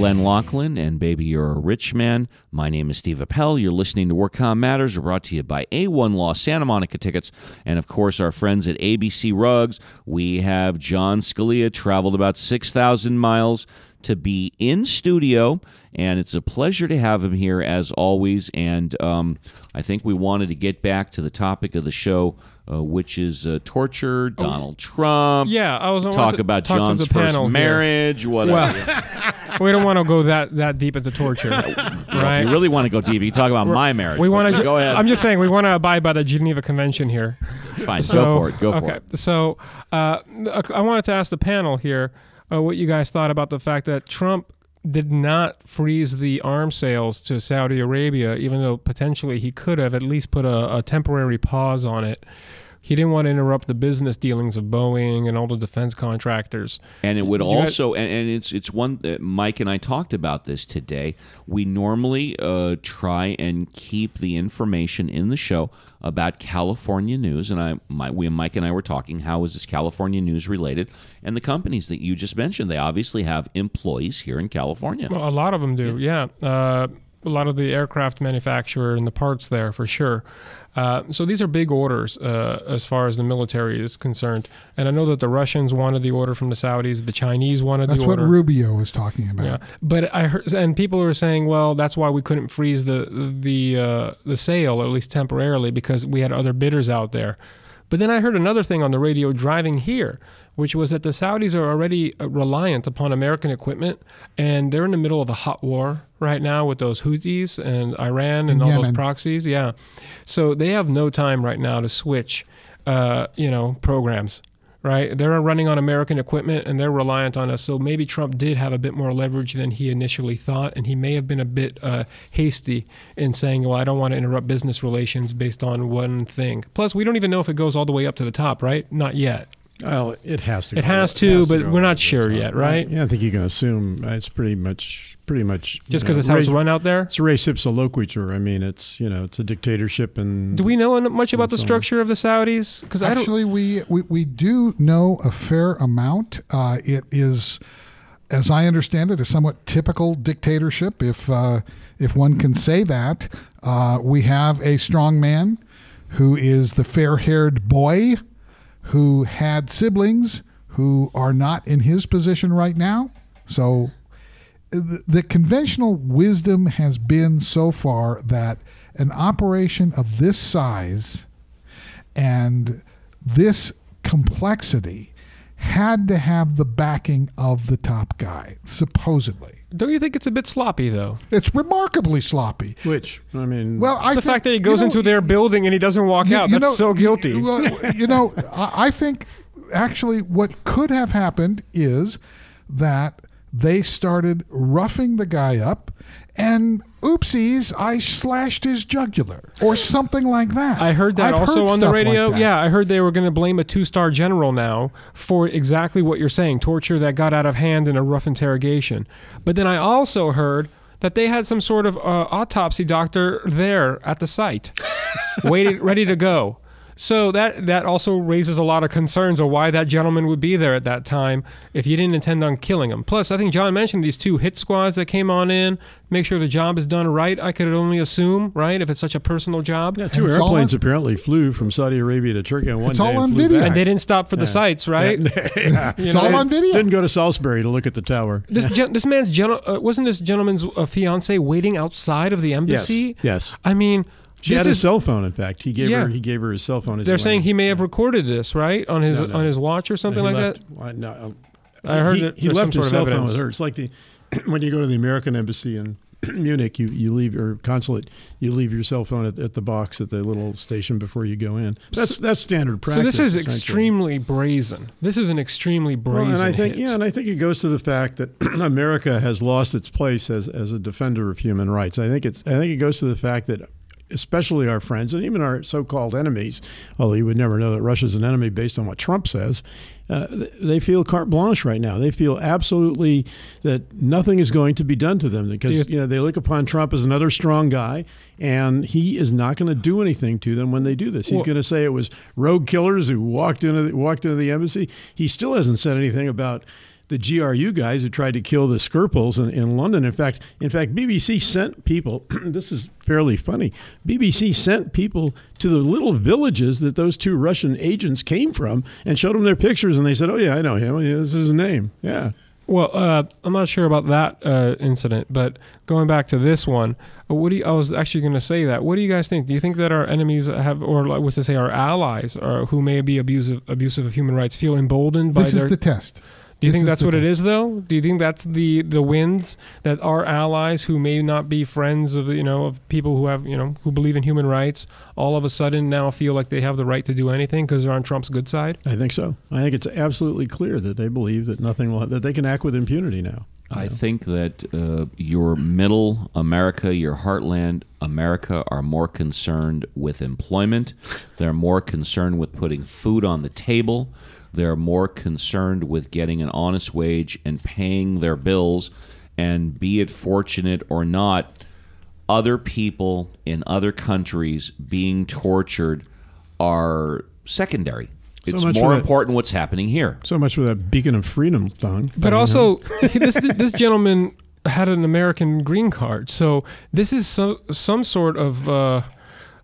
Glenn Lachlan and Baby You're a Rich Man. My name is Steve Appel. You're listening to Work Comp Matters. Brought to you by A1 Law, Santa Monica Tickets, and of course our friends at ABC Rugs. We have John Scalia traveled about 6,000 miles to be in studio, and it's a pleasure to have him here as always. And um, I think we wanted to get back to the topic of the show, uh, which is uh, torture, Donald Trump. Yeah, I was Talk to about talk John's the first panel here. marriage, whatever. Well, we don't want to go that that deep into torture, right? If you really want to go deep, you talk about my marriage. we want to go ahead. I'm just saying we want to abide by the Geneva Convention here. Fine, So, go for it. Go for okay. it. So uh, I wanted to ask the panel here uh, what you guys thought about the fact that Trump did not freeze the arms sales to Saudi Arabia, even though potentially he could have at least put a, a temporary pause on it. He didn't want to interrupt the business dealings of Boeing and all the defense contractors. And it would also, and, and it's it's one. Uh, Mike and I talked about this today. We normally uh, try and keep the information in the show about California news, and I, my, we, Mike and I were talking. How is this California news related? And the companies that you just mentioned, they obviously have employees here in California. Well, a lot of them do, yeah. Uh, a lot of the aircraft manufacturer and the parts there for sure. Uh, so these are big orders uh, as far as the military is concerned. And I know that the Russians wanted the order from the Saudis, the Chinese wanted That's the order. That's what. Rubio was talking about. Yeah, but I heard, and people were saying, well, that's why we couldn't freeze the the uh, the sale, at least temporarily, because we had other bidders out there. But then I heard another thing on the radio driving here, which was that the Saudis are already uh, reliant upon American equipment, and they're in the middle of a hot war right now with those Houthis and Iran and all those proxies. Yeah, so they have no time right now to switch, uh, you know, programs right? They're running on American equipment and they're reliant on us. So maybe Trump did have a bit more leverage than he initially thought, and he may have been a bit uh, hasty in saying, "Well, I don't want to interrupt business relations based on one thing." Plus, we don't even know if it goes all the way up to the top, right? Not yet. Well, it has to. It go- has to, but go we're not sure top. yet, right? Yeah, I think you can assume it's pretty much, pretty much. Just because know, it's how it's run out there. It's res ipsa loquitur. I mean, it's you know, it's a dictatorship, and Do we know much about the so on. structure of the Saudis? Because I don't. Actually, we, we, we do know a fair amount. Uh, it is, as I understand it, a somewhat typical dictatorship, if uh, if one can say that. Uh, we have a strong man who is the fair-haired boy who had siblings who are not in his position right now. So the, conventional wisdom has been so far that an operation of this size and this complexity had to have the backing of the top guy, supposedly. Don't you think it's a bit sloppy though? It's remarkably sloppy. which I mean, Well, I the think- fact that he you goes know, into their building and he doesn't walk you- out, you that's know- so guilty. You, well, you know, I I think actually what could have happened is that they started roughing the guy up, and oopsies, I slashed his jugular or something like that. I heard that I've also heard on the stuff like radio. yeah, I heard they were going to blame a two-star general now for exactly what you're saying, torture that got out of hand in a rough interrogation. But then I also heard that they had some sort of uh, autopsy doctor there at the site, waiting, ready to go. So that that also raises a lot of concerns of why that gentleman would be there at that time if you didn't intend on killing him. Plus, I think John mentioned these two hit squads that came on in, make sure the job is done right. I could only assume, right, if it's such a personal job. yeah, two And airplanes on- apparently flew from Saudi Arabia to Turkey on one It's day all and on flew video. back. And they didn't stop for the Yeah. sites, right? yeah. You It's know, all on video. Didn't go to Salisbury to look at the tower. This gen- this man's gen- uh, wasn't this gentleman's uh, fiance waiting outside of the embassy. yes, embassy. yes. I mean, She this had is- cell phone. In fact, he gave Yeah. her he gave her his cell phone. They're saying he may have recorded this right on his No, no. on his watch or something He like left- that. why, no, uh, I heard he, that he left his cell phone with her. It's like the when you go to the American embassy in Munich, you, you leave your consulate, you leave your cell phone at, at the box at the little station before you go in. That's that's standard practice. So this is extremely brazen. This is an extremely brazen. Well, and I think hit. yeah, and I think it goes to the fact that America has lost its place as as a defender of human rights. I think it's I think it goes to the fact that especially our friends and even our so-called enemies, although you would never know that Russia's an enemy based on what Trump says, uh, they feel carte blanche right now. They feel absolutely that nothing is going to be done to them because You- know they look upon Trump as another strong guy, and he is not going to do anything to them when they do this. He's Well- going to say it was rogue killers who walked into the, walked into the embassy. He still hasn't said anything about the GRU guys who tried to kill the Skripals in, in London. In fact, in fact, BBC sent people. this is fairly funny. BBC sent people to the little villages that those two Russian agents came from and showed them their pictures, and they said, "Oh yeah, I know him. Yeah, this is his name." Yeah. Well, uh, I'm not sure about that uh, incident, but going back to this one, uh, what do you, I was actually going to say that. What do you guys think? Do you think that our enemies have, or like what's to say, our allies, uh, who may be abusive, abusive of human rights, feel emboldened by This their? is the test. Do you this think that's what it test. is, though? Do you think that's the the wins that our allies, who may not be friends of you know of people who have you know who believe in human rights, all of a sudden now feel like they have the right to do anything because they're on Trump's good side? I think so. I think it's absolutely clear that they believe that nothing will that they can act with impunity now. I think that uh, your middle America, your heartland America, are more concerned with employment. They're more concerned with putting food on the table. They're more concerned with getting an honest wage and paying their bills. And be it fortunate or not, other people in other countries being tortured are secondary. So It's much more for that- important what's happening here. So much for that beacon of freedom thing. But also, this this gentleman had an American green card, so this is some some sort of uh,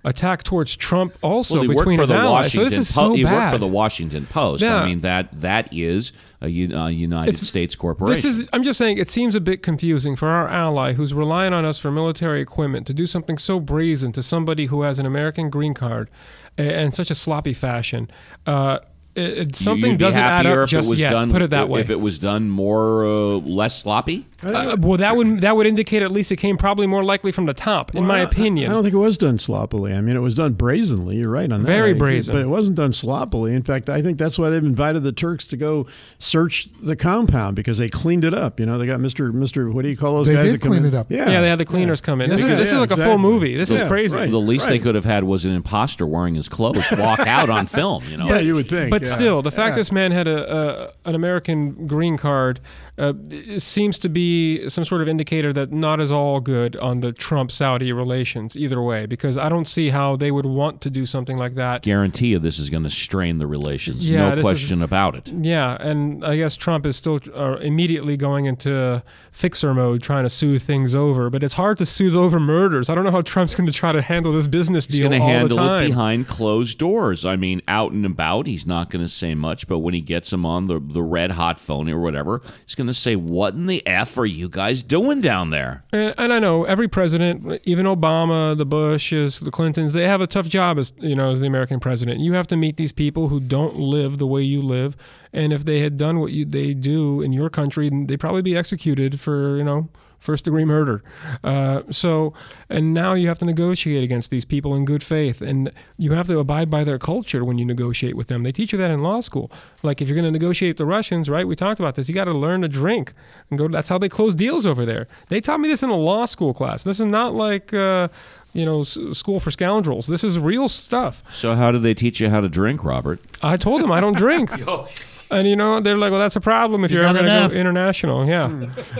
attack towards Trump also well, between his the allies. So Washington this is Po- so he worked for the Washington Post. Yeah. I mean that that is a uh, United It's- States corporation. This is I'm just saying it seems a bit confusing for our ally who's relying on us for military equipment to do something so brazen to somebody who has an American green card in such a sloppy fashion. Uh, it, it- something doesn't add up if just it was yet. done, Put it that way. If it was done more uh, less sloppy. Uh, well, that would that would indicate at least it came probably more likely from the top, in my Well, I- opinion. I don't think it was done sloppily. I mean, it was done brazenly. You're right on that. Very brazen. But it wasn't done sloppily. In fact, I think that's why they've invited the Turks to go search the compound because they cleaned it up. You know, they got Mr. Mr. What do you call those They guys did that come clean in? it up. Yeah, yeah, they had the cleaners come in. Yeah, They- yeah, this is yeah, like a full movie. This is crazy. right. The least they could have had was an imposter wearing his clothes walk out on film. You know. Yeah, you would think. But yeah. still, the fact Yeah. this man had a, a an American green card uh, seems to be some sort of indicator that not is all good on the Trump Saudi relations either way. Because I don't see how they would want to do something like that. Guarantee you, this is going to strain the relations. Yeah, no is- question about it. Yeah, and I guess Trump is still uh, immediately going into fixer mode, trying to soothe things over. But it's hard to soothe over murders. I don't know how Trump's going to try to handle this business deal. He's going to handle it behind closed doors. I mean, out and about, he's not going to say much. But when he gets him on the the red hot phone or whatever, he's going to say, "What in the f are you guys doing down there?" And, and I know every president, even Obama, the Bushes, the Clintons, they have a tough job as you know as the American president. You have to meet these people who don't live the way you live, and if they had done what you, they do in your country, they'd probably be executed for you know first degree murder. Uh, so, and now you have to negotiate against these people in good faith, and you have to abide by their culture when you negotiate with them. They teach you that in law school. Like if you're going to negotiate with the Russians, right? We talked about this. You got to learn to drink and go. That's how they close deals over there. They taught me this in a law school class. This is not like. Uh, you know, school for scoundrels. This is real stuff. So, how do they teach you how to drink, Robert? I told them I don't drink. And you know, they're like, well, that's a problem if You you are ever going to go international. Yeah.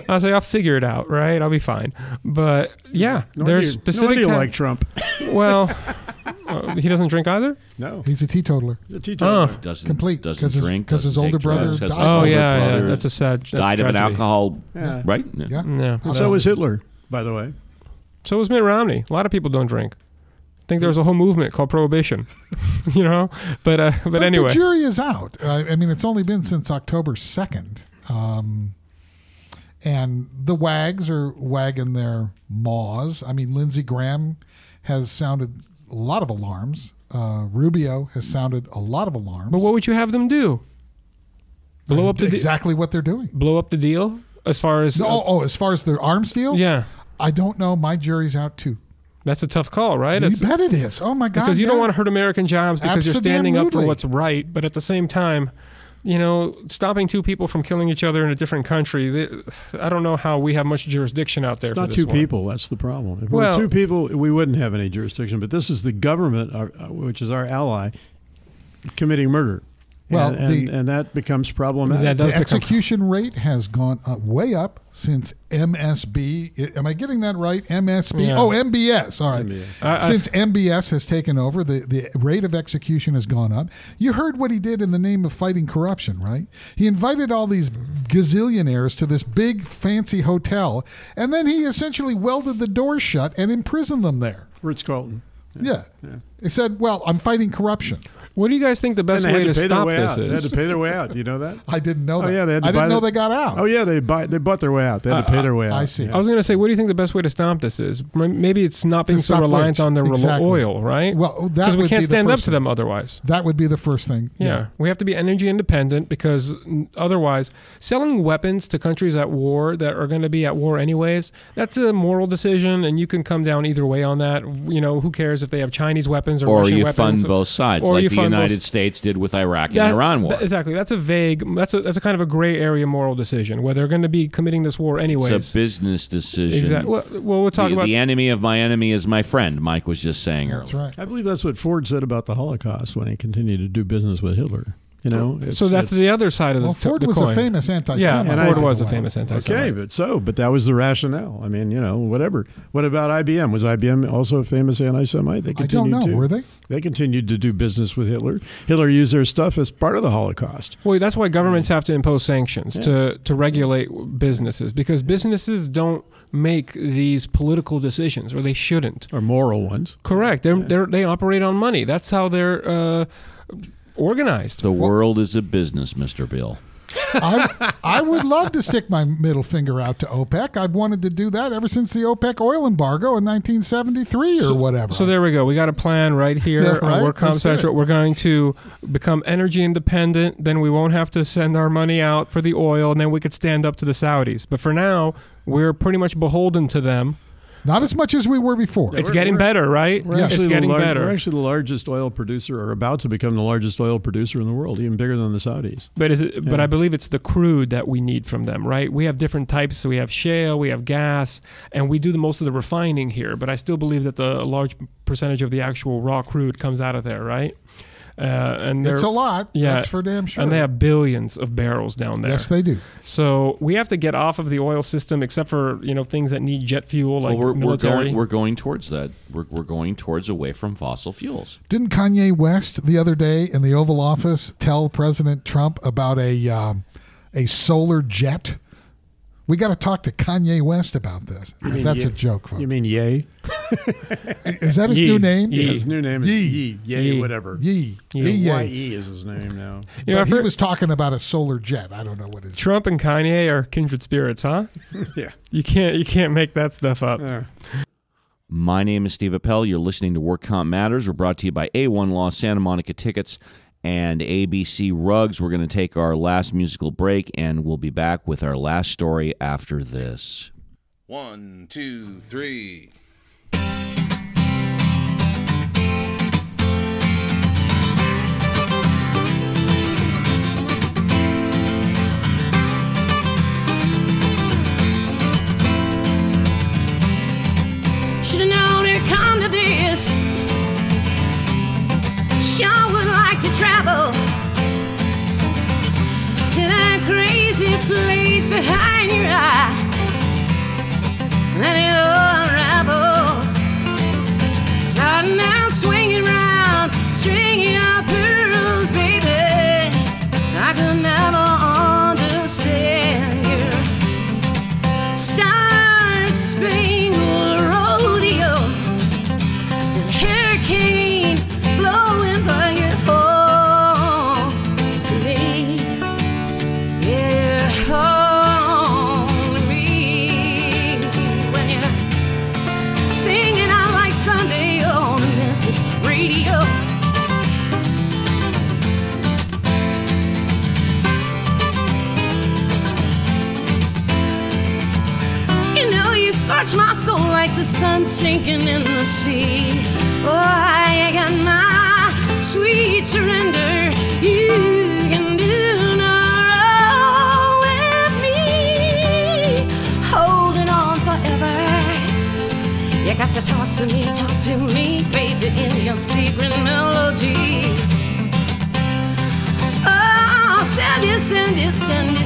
I was like, I'll figure it out, right? I'll be fine. But yeah, No there's wonder you- specific. No wonder you like Trump. well, uh, he doesn't drink either. No, He's a teetotaler. he's a teetotaler. Oh. Doesn't Complete, doesn't 'cause his- drink 'cause his doesn't older take brother drugs, died. his Oh older yeah, yeah, brother that's a sad. That's died of an alcohol, Yeah. right? Yeah. Yeah. And so was Hitler, by the way. So was Mitt Romney. A lot of people don't drink. I think there was a whole movement called prohibition. you know, but uh, but, But anyway, the jury is out. Uh, I mean, it's only been since October second, um, and the wags are wagging their maws. I mean, Lindsey Graham has sounded a lot of alarms. Uh, Rubio has sounded a lot of alarms. but what would you have them do? Blow up the de- exactly what they're doing. blow up the deal as far as No, oh, oh, as far as the arms deal, yeah. I don't know. My jury's out too. That's a tough call, right? You It's- bet it is. Oh my god! because you don't want to hurt American jobs because you're standing up for what's right, but at the same time, you know, stopping two people from killing each other in a different country. They, I don't know how we have much jurisdiction out there. It's for not this two one. people. That's the problem. If Well- we were two people, we wouldn't have any jurisdiction. But this is the government, uh, which is our ally, committing murder. Well, and, and, the- and that becomes problematic. That does the become- execution rate has gone up, way up since MSB. Am I getting that right? MSB. Yeah. Oh, MBS. All right. MBS. I- I- since MBS has taken over, the, the rate of execution has gone up. You heard what he did in the name of fighting corruption, right? He invited all these gazillionaires to this big fancy hotel, and then he essentially welded the doors shut and imprisoned them there. Ritz Carlton. Yeah. He said, "Well, I'm fighting corruption." What do you guys think the best way to to stop way this out. They had to pay their way out. You know that? I didn't know Oh that. yeah, they had to I buy didn't know the- they got out. Oh yeah, they buy they bought their way out. They had to uh, pay their way out. I see. Yeah. I was going to say, what do you think the best way to stop this is? Maybe it's not being To so reliant which? on the rel- Exactly. oil, right? Well, that because we can't be stand up first to them otherwise. That would be the first thing. Yeah. we have to be energy independent because otherwise, selling weapons to countries at war that are going to be at war anyways, that's a moral decision, and you can come down either way on that. You know, who cares if they have Chinese weapons or, Or Russian you weapons? fund both sides, or like you fund both- United States did with Iraq and That- Iran war. that- exactly. That's a vague. That's a that's a kind of a gray area moral decision where they're going to be committing this war anyways. it's a business decision. Exactly. Well, well, we'll talk the, about. the enemy of my enemy is my friend. Mike was just saying That's earlier. right. I believe that's what Ford said about the Holocaust when he continued to do business with Hitler. You know, it's- so that's it's- the other side of the, Well, t- Ford the was a famous anti-Semite. Yeah, And Ford I- was a by the way. famous anti-Semite. Okay, but so, but that was the rationale. I mean, you know, whatever. What about IBM? Was IBM also a famous anti-Semite? They I don't continued know. to. Were they? They continued to do business with Hitler. Hitler used their stuff as part of the Holocaust. Well, that's why governments have to impose sanctions Yeah. to to regulate businesses because businesses don't make these political decisions or they shouldn't. Or moral ones. Correct. They're, they're they operate on money. That's how they're uh, organized. The world is a business, Mr. Bill. I, I would love to stick my middle finger out to OPEC. I've wanted to do that ever since the OPEC oil embargo in 1973 or whatever. So there we go. We got a plan right here Yeah, uh, on right? Work Comp That's Central. We're going to become energy independent. Then we won't have to send our money out for the oil, and then we could stand up to the Saudis. But for now, we're pretty much beholden to them. Not as much as we were before. It's we're- getting we're- better, right? We're it's actually, the getting lar- better. we're actually the largest oil producer, or about to become the largest oil producer in the world, even bigger than the Saudis. But is it, but I believe it's the crude that we need from them, right? We have different types. So we have shale, we have gas, and we do the most of the refining here. But I still believe that the large percentage of the actual raw crude comes out of there, right? Uh, and It's a lot. yeah, That's for damn sure. and they have billions of barrels down there. yes, they do. So we have to get off of the oil system, except for you know things that need jet fuel, like well, we're, we're going we're going towards that. We're, we're going towards away from fossil fuels. Didn't Kanye West the other day in the Oval Office tell President Trump about a um, a solar jet? We got to talk to Kanye West about this. mean That's ye- a joke, folks. You mean Yay? Is that his Yee. new name? Yee. His new name is Yee. Yee. Yay, Yee. whatever. Yee. Yee. Yee. Y E is his name now. you know, But I've he heard- was talking about a solar jet. I don't know what it is. Trump and Kanye are kindred spirits, huh? yeah. You can't you can't make that stuff up. Uh, My name is Steve Appel. You're listening to Work Comp Matters. We're brought to you by A1 Law, Santa Monica Tickets, and ABC Rugs. We're going to take our last musical break, and we'll be back with our last story after this. One, two, three. To that crazy place behind your eye. Let it all like the sun sinking in the sea. Oh, I got my sweet surrender. You can do no wrong with me. Holding on forever. You got to talk to me, talk to me, baby, in your secret melody. Oh, send it, send it, send it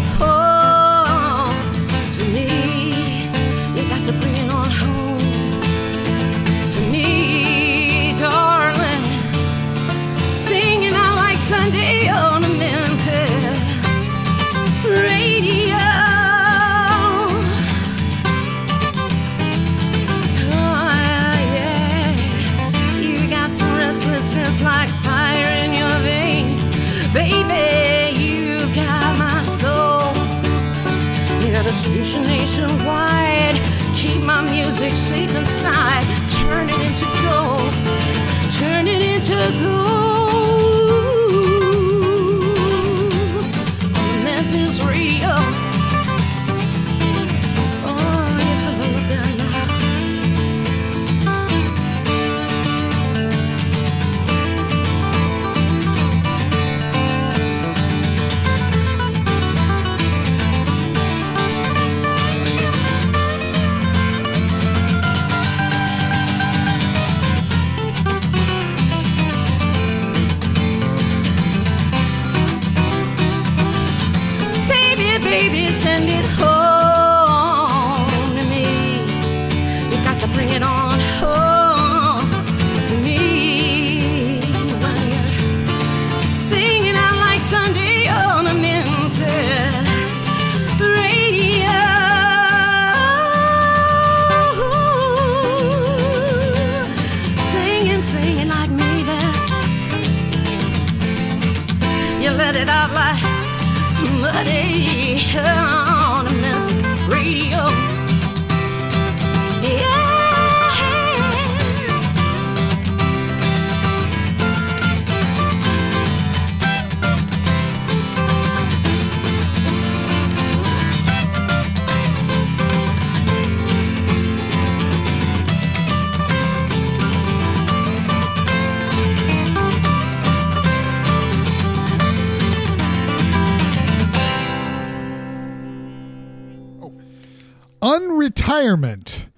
Unretirement,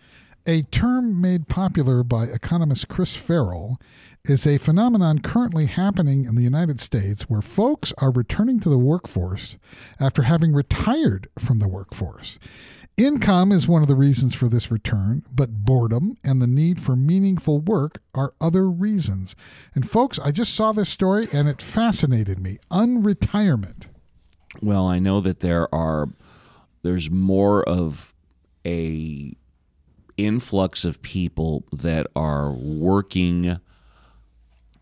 a term made popular by economist Chris Farrell, is a phenomenon currently happening in the United States where folks are returning to the workforce after having retired from the workforce. Income is one of the reasons for this return, but boredom and the need for meaningful work are other reasons. And folks, I just saw this story and it fascinated me. Unretirement. Well, I know that there are there's more of a influx of people that are working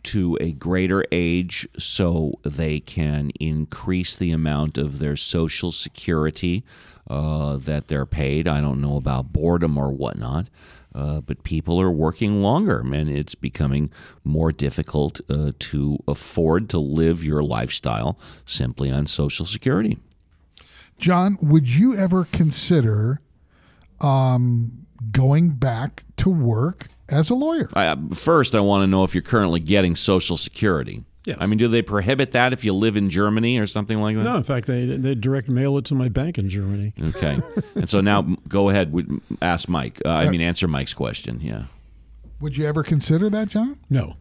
to a greater age so they can increase the amount of their social security uh, that they're paid. I don't know about boredom or whatnot. Uh, but people are working longer, and it's becoming more difficult uh, to afford to live your lifestyle simply on Social Security. John, would you ever consider um, going back to work as a lawyer? I, uh, first, I want to know if you're currently getting Social Security. Yes. I mean, do they prohibit that if you live in Germany or something like that? No, in fact, they they direct mail it to my bank in Germany. Okay. and so now, go ahead. w- Ask Mike. Uh, I mean, answer Mike's question. Yeah. Would you ever consider that, John? No.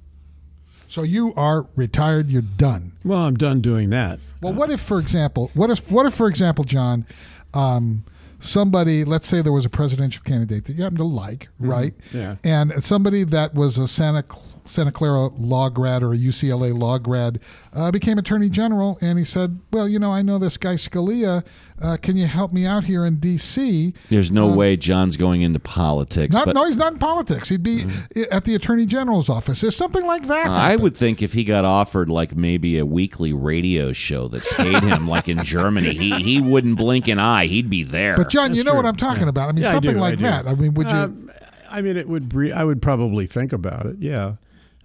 So you are retired, you're done. Well, I'm done doing that. Well, what if, for example, what if, what if, for example, John, um, somebody, let's say there was a presidential candidate that you happen to like, mm-hmm. right? Yeah. And somebody that was a Santa Santa Clara law grad or a UCLA law grad uh, became attorney general, and he said, "Well, you know, I know this guy Scalia. Uh, can you help me out here in D.C.?" There's no way John's going into politics. Not, but no, he's not in politics. He'd be i- at the attorney general's office. There's something like that. I would think if he got offered like maybe a weekly radio show that paid him like in Germany, he, he wouldn't blink an eye. He'd be there. But John, you know true. what I'm talking about. I mean, Yeah, I something do, like do. that. I mean, would you? Um, I mean, it would. Bre- I would probably think about it. Yeah.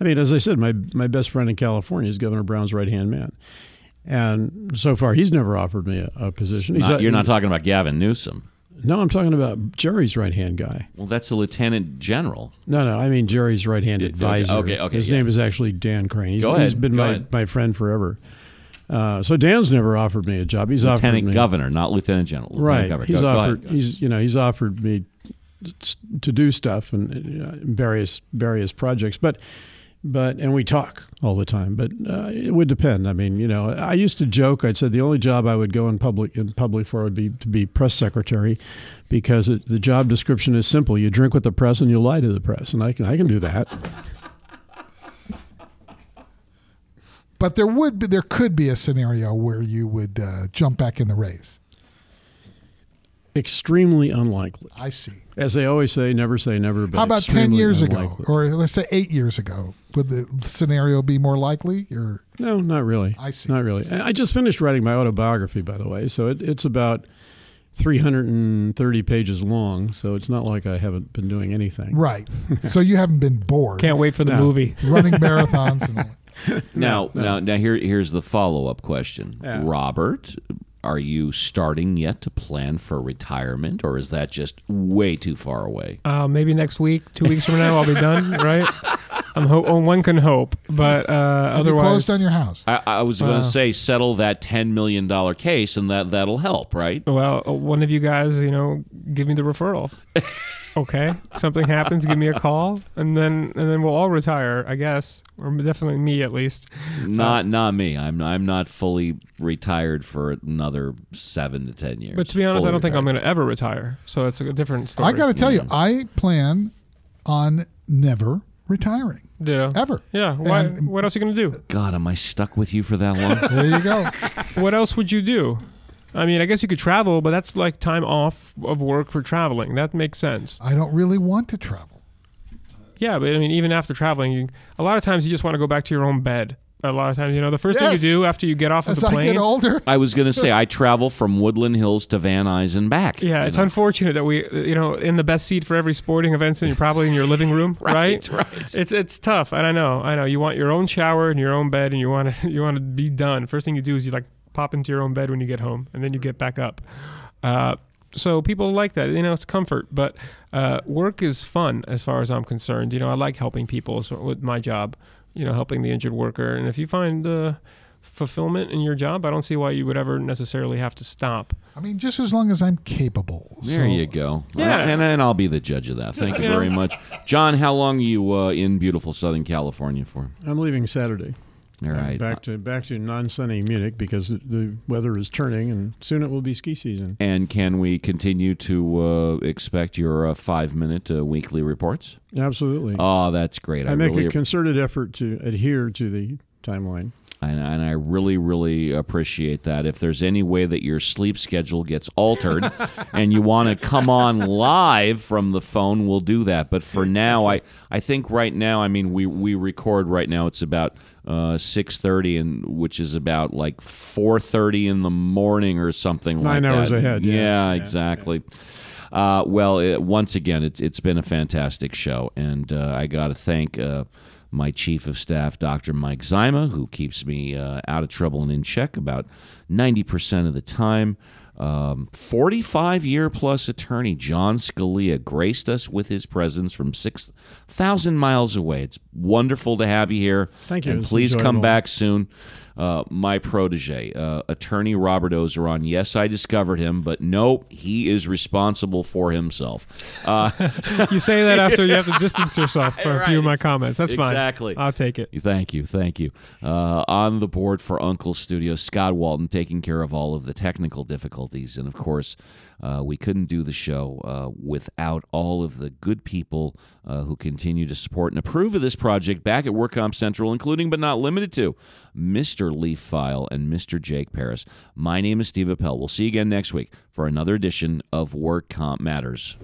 I mean, as I said, my my best friend in California is Governor Brown's right hand man, and so far he's never offered me a, a position. Not- you're not talking about Gavin Newsom. No, I'm talking about Jerry's right hand guy. Well, that's the lieutenant general. No, no, I mean Jerry's right hand advisor. okay, okay, His yeah. name is actually Dan Crane. He's, Go ahead, he's been my, ahead. my friend forever. Uh, so Dan's never offered me a job. He's offered Lieutenant me governor, not lieutenant general. Lieutenant right. governor. He's Go- offered. He's you know he's offered me to do stuff and uh, various various projects, but but and we talk all the time. But uh, it would depend. I mean, you know, I used to joke. I said the only job I would go in public in public for would be to be press secretary, because it, the job description is simple. You drink with the press and you lie to the press, and I can I can do that. But there would be, there could be a scenario where you would uh, jump back in the race. Extremely unlikely. I see. As they always say, never say never. But How about ten years unlikely. ago, or let's say eight years ago? Would the scenario be more likely? Or No, not really. I see. Not really. I I just finished writing my autobiography, by the way, so it, it's about 330 pages long. So it's not like I haven't been doing anything. right? so you haven't been bored Can't wait for the No. movie. running marathons and all. Now, now, now, here, here's the follow-up question. Yeah. Robert, are you starting yet to plan for retirement, or is that just way too far away? Uh, maybe next week, two weeks from now, I'll be done. Right? I'm ho- oh, one can hope, but uh, Have you otherwise, closed on your house? I, I was going Uh. to say settle that ten million dollar case, and that that'll help, right? Well, uh, one of you guys, you know, give me the referral. Okay, something happens, give me a call, and then and then we'll all retire, I guess, or definitely me at least. Not uh, not me. I'm I'm not fully retired for another seven to ten years. But to be honest, I don't think I'm going to ever retire. So it's a different story. I got to tell you, I plan on never retiring Ditto. ever. Yeah. Why, And- what else are you going to do? God, am I stuck with you for that long? There you go. What else would you do? I mean, I guess you could travel, but that's like time off of work for traveling. That makes sense. I don't really want to travel. Yeah, but I mean, even after traveling, you, a lot of times you just want to go back to your own bed A lot of times, you know, the first Yes. thing you do after you get off of As the I plane. get older, I was going to say I travel from Woodland Hills to Van Nuys and back. Yeah, you it's know. unfortunate that we, you know, in the best seat for every sporting event, and you're probably in your living room, right? Right, right. It's it's tough, and I know, I know. You want your own shower and your own bed, and you want to you want to be done. First thing you do is you like pop into your own bed when you get home, and then you get back up. Uh, so people like that, you know, it's comfort. But uh, work is fun as far as I'm concerned. You know, I like helping people so with my job. You know, helping the injured worker, and if you find uh, fulfillment in your job, I don't see why you would ever necessarily have to stop. I mean, just as long as I'm capable. There So- you go. Yeah. And, and I'll be the judge of that. Thank you very much. John, how long are you uh, in beautiful Southern California for? I'm leaving Saturday. All right. Back to back to non-sunny Munich because the- the weather is turning, and soon it will be ski season. And can we continue to uh, expect your uh, five minute uh, weekly reports? Absolutely. Oh, that's great. I make really a concerted effort to adhere to the timeline. And, and I really, really appreciate that. If there's any way that your sleep schedule gets altered and you want to come on live from the phone, we'll do that. But for now, I, I think right now, I mean, we, we record right now. It's about uh, six thirty, and which is about like four thirty in the morning or something like Nine hours ahead, yeah. Yeah, Yeah, exactly. Uh, well, it, once again, it's it's been a fantastic show, and uh, I got to thank uh, my chief of staff, Dr. Mike Zima, who keeps me uh, out of trouble and in check about ninety percent of the time. Um, 45 year plus attorney John Scalia graced us with his presence from 6,000 miles away. It's wonderful to have you here. Thank you. And please come back soon. Uh, my protege, uh, attorney Robert Ozeron. Yes, I discovered him, but no, he is responsible for himself. Uh, You say that after you have to distance yourself from a few of my comments. That's fine. Exactly. I'll take it. Thank you, thank you. Uh, on the board for Uncle Studio, Scott Walton taking care of all of the technical difficulties, and of course, uh, we couldn't do the show uh, without all of the good people uh, who continue to support and approve of this project back at WorkComp Central, including but not limited to Mr. Leaf File and Mr. Jake Paris. My name is Steve Appel. We'll see you again next week for another edition of Work Comp Matters.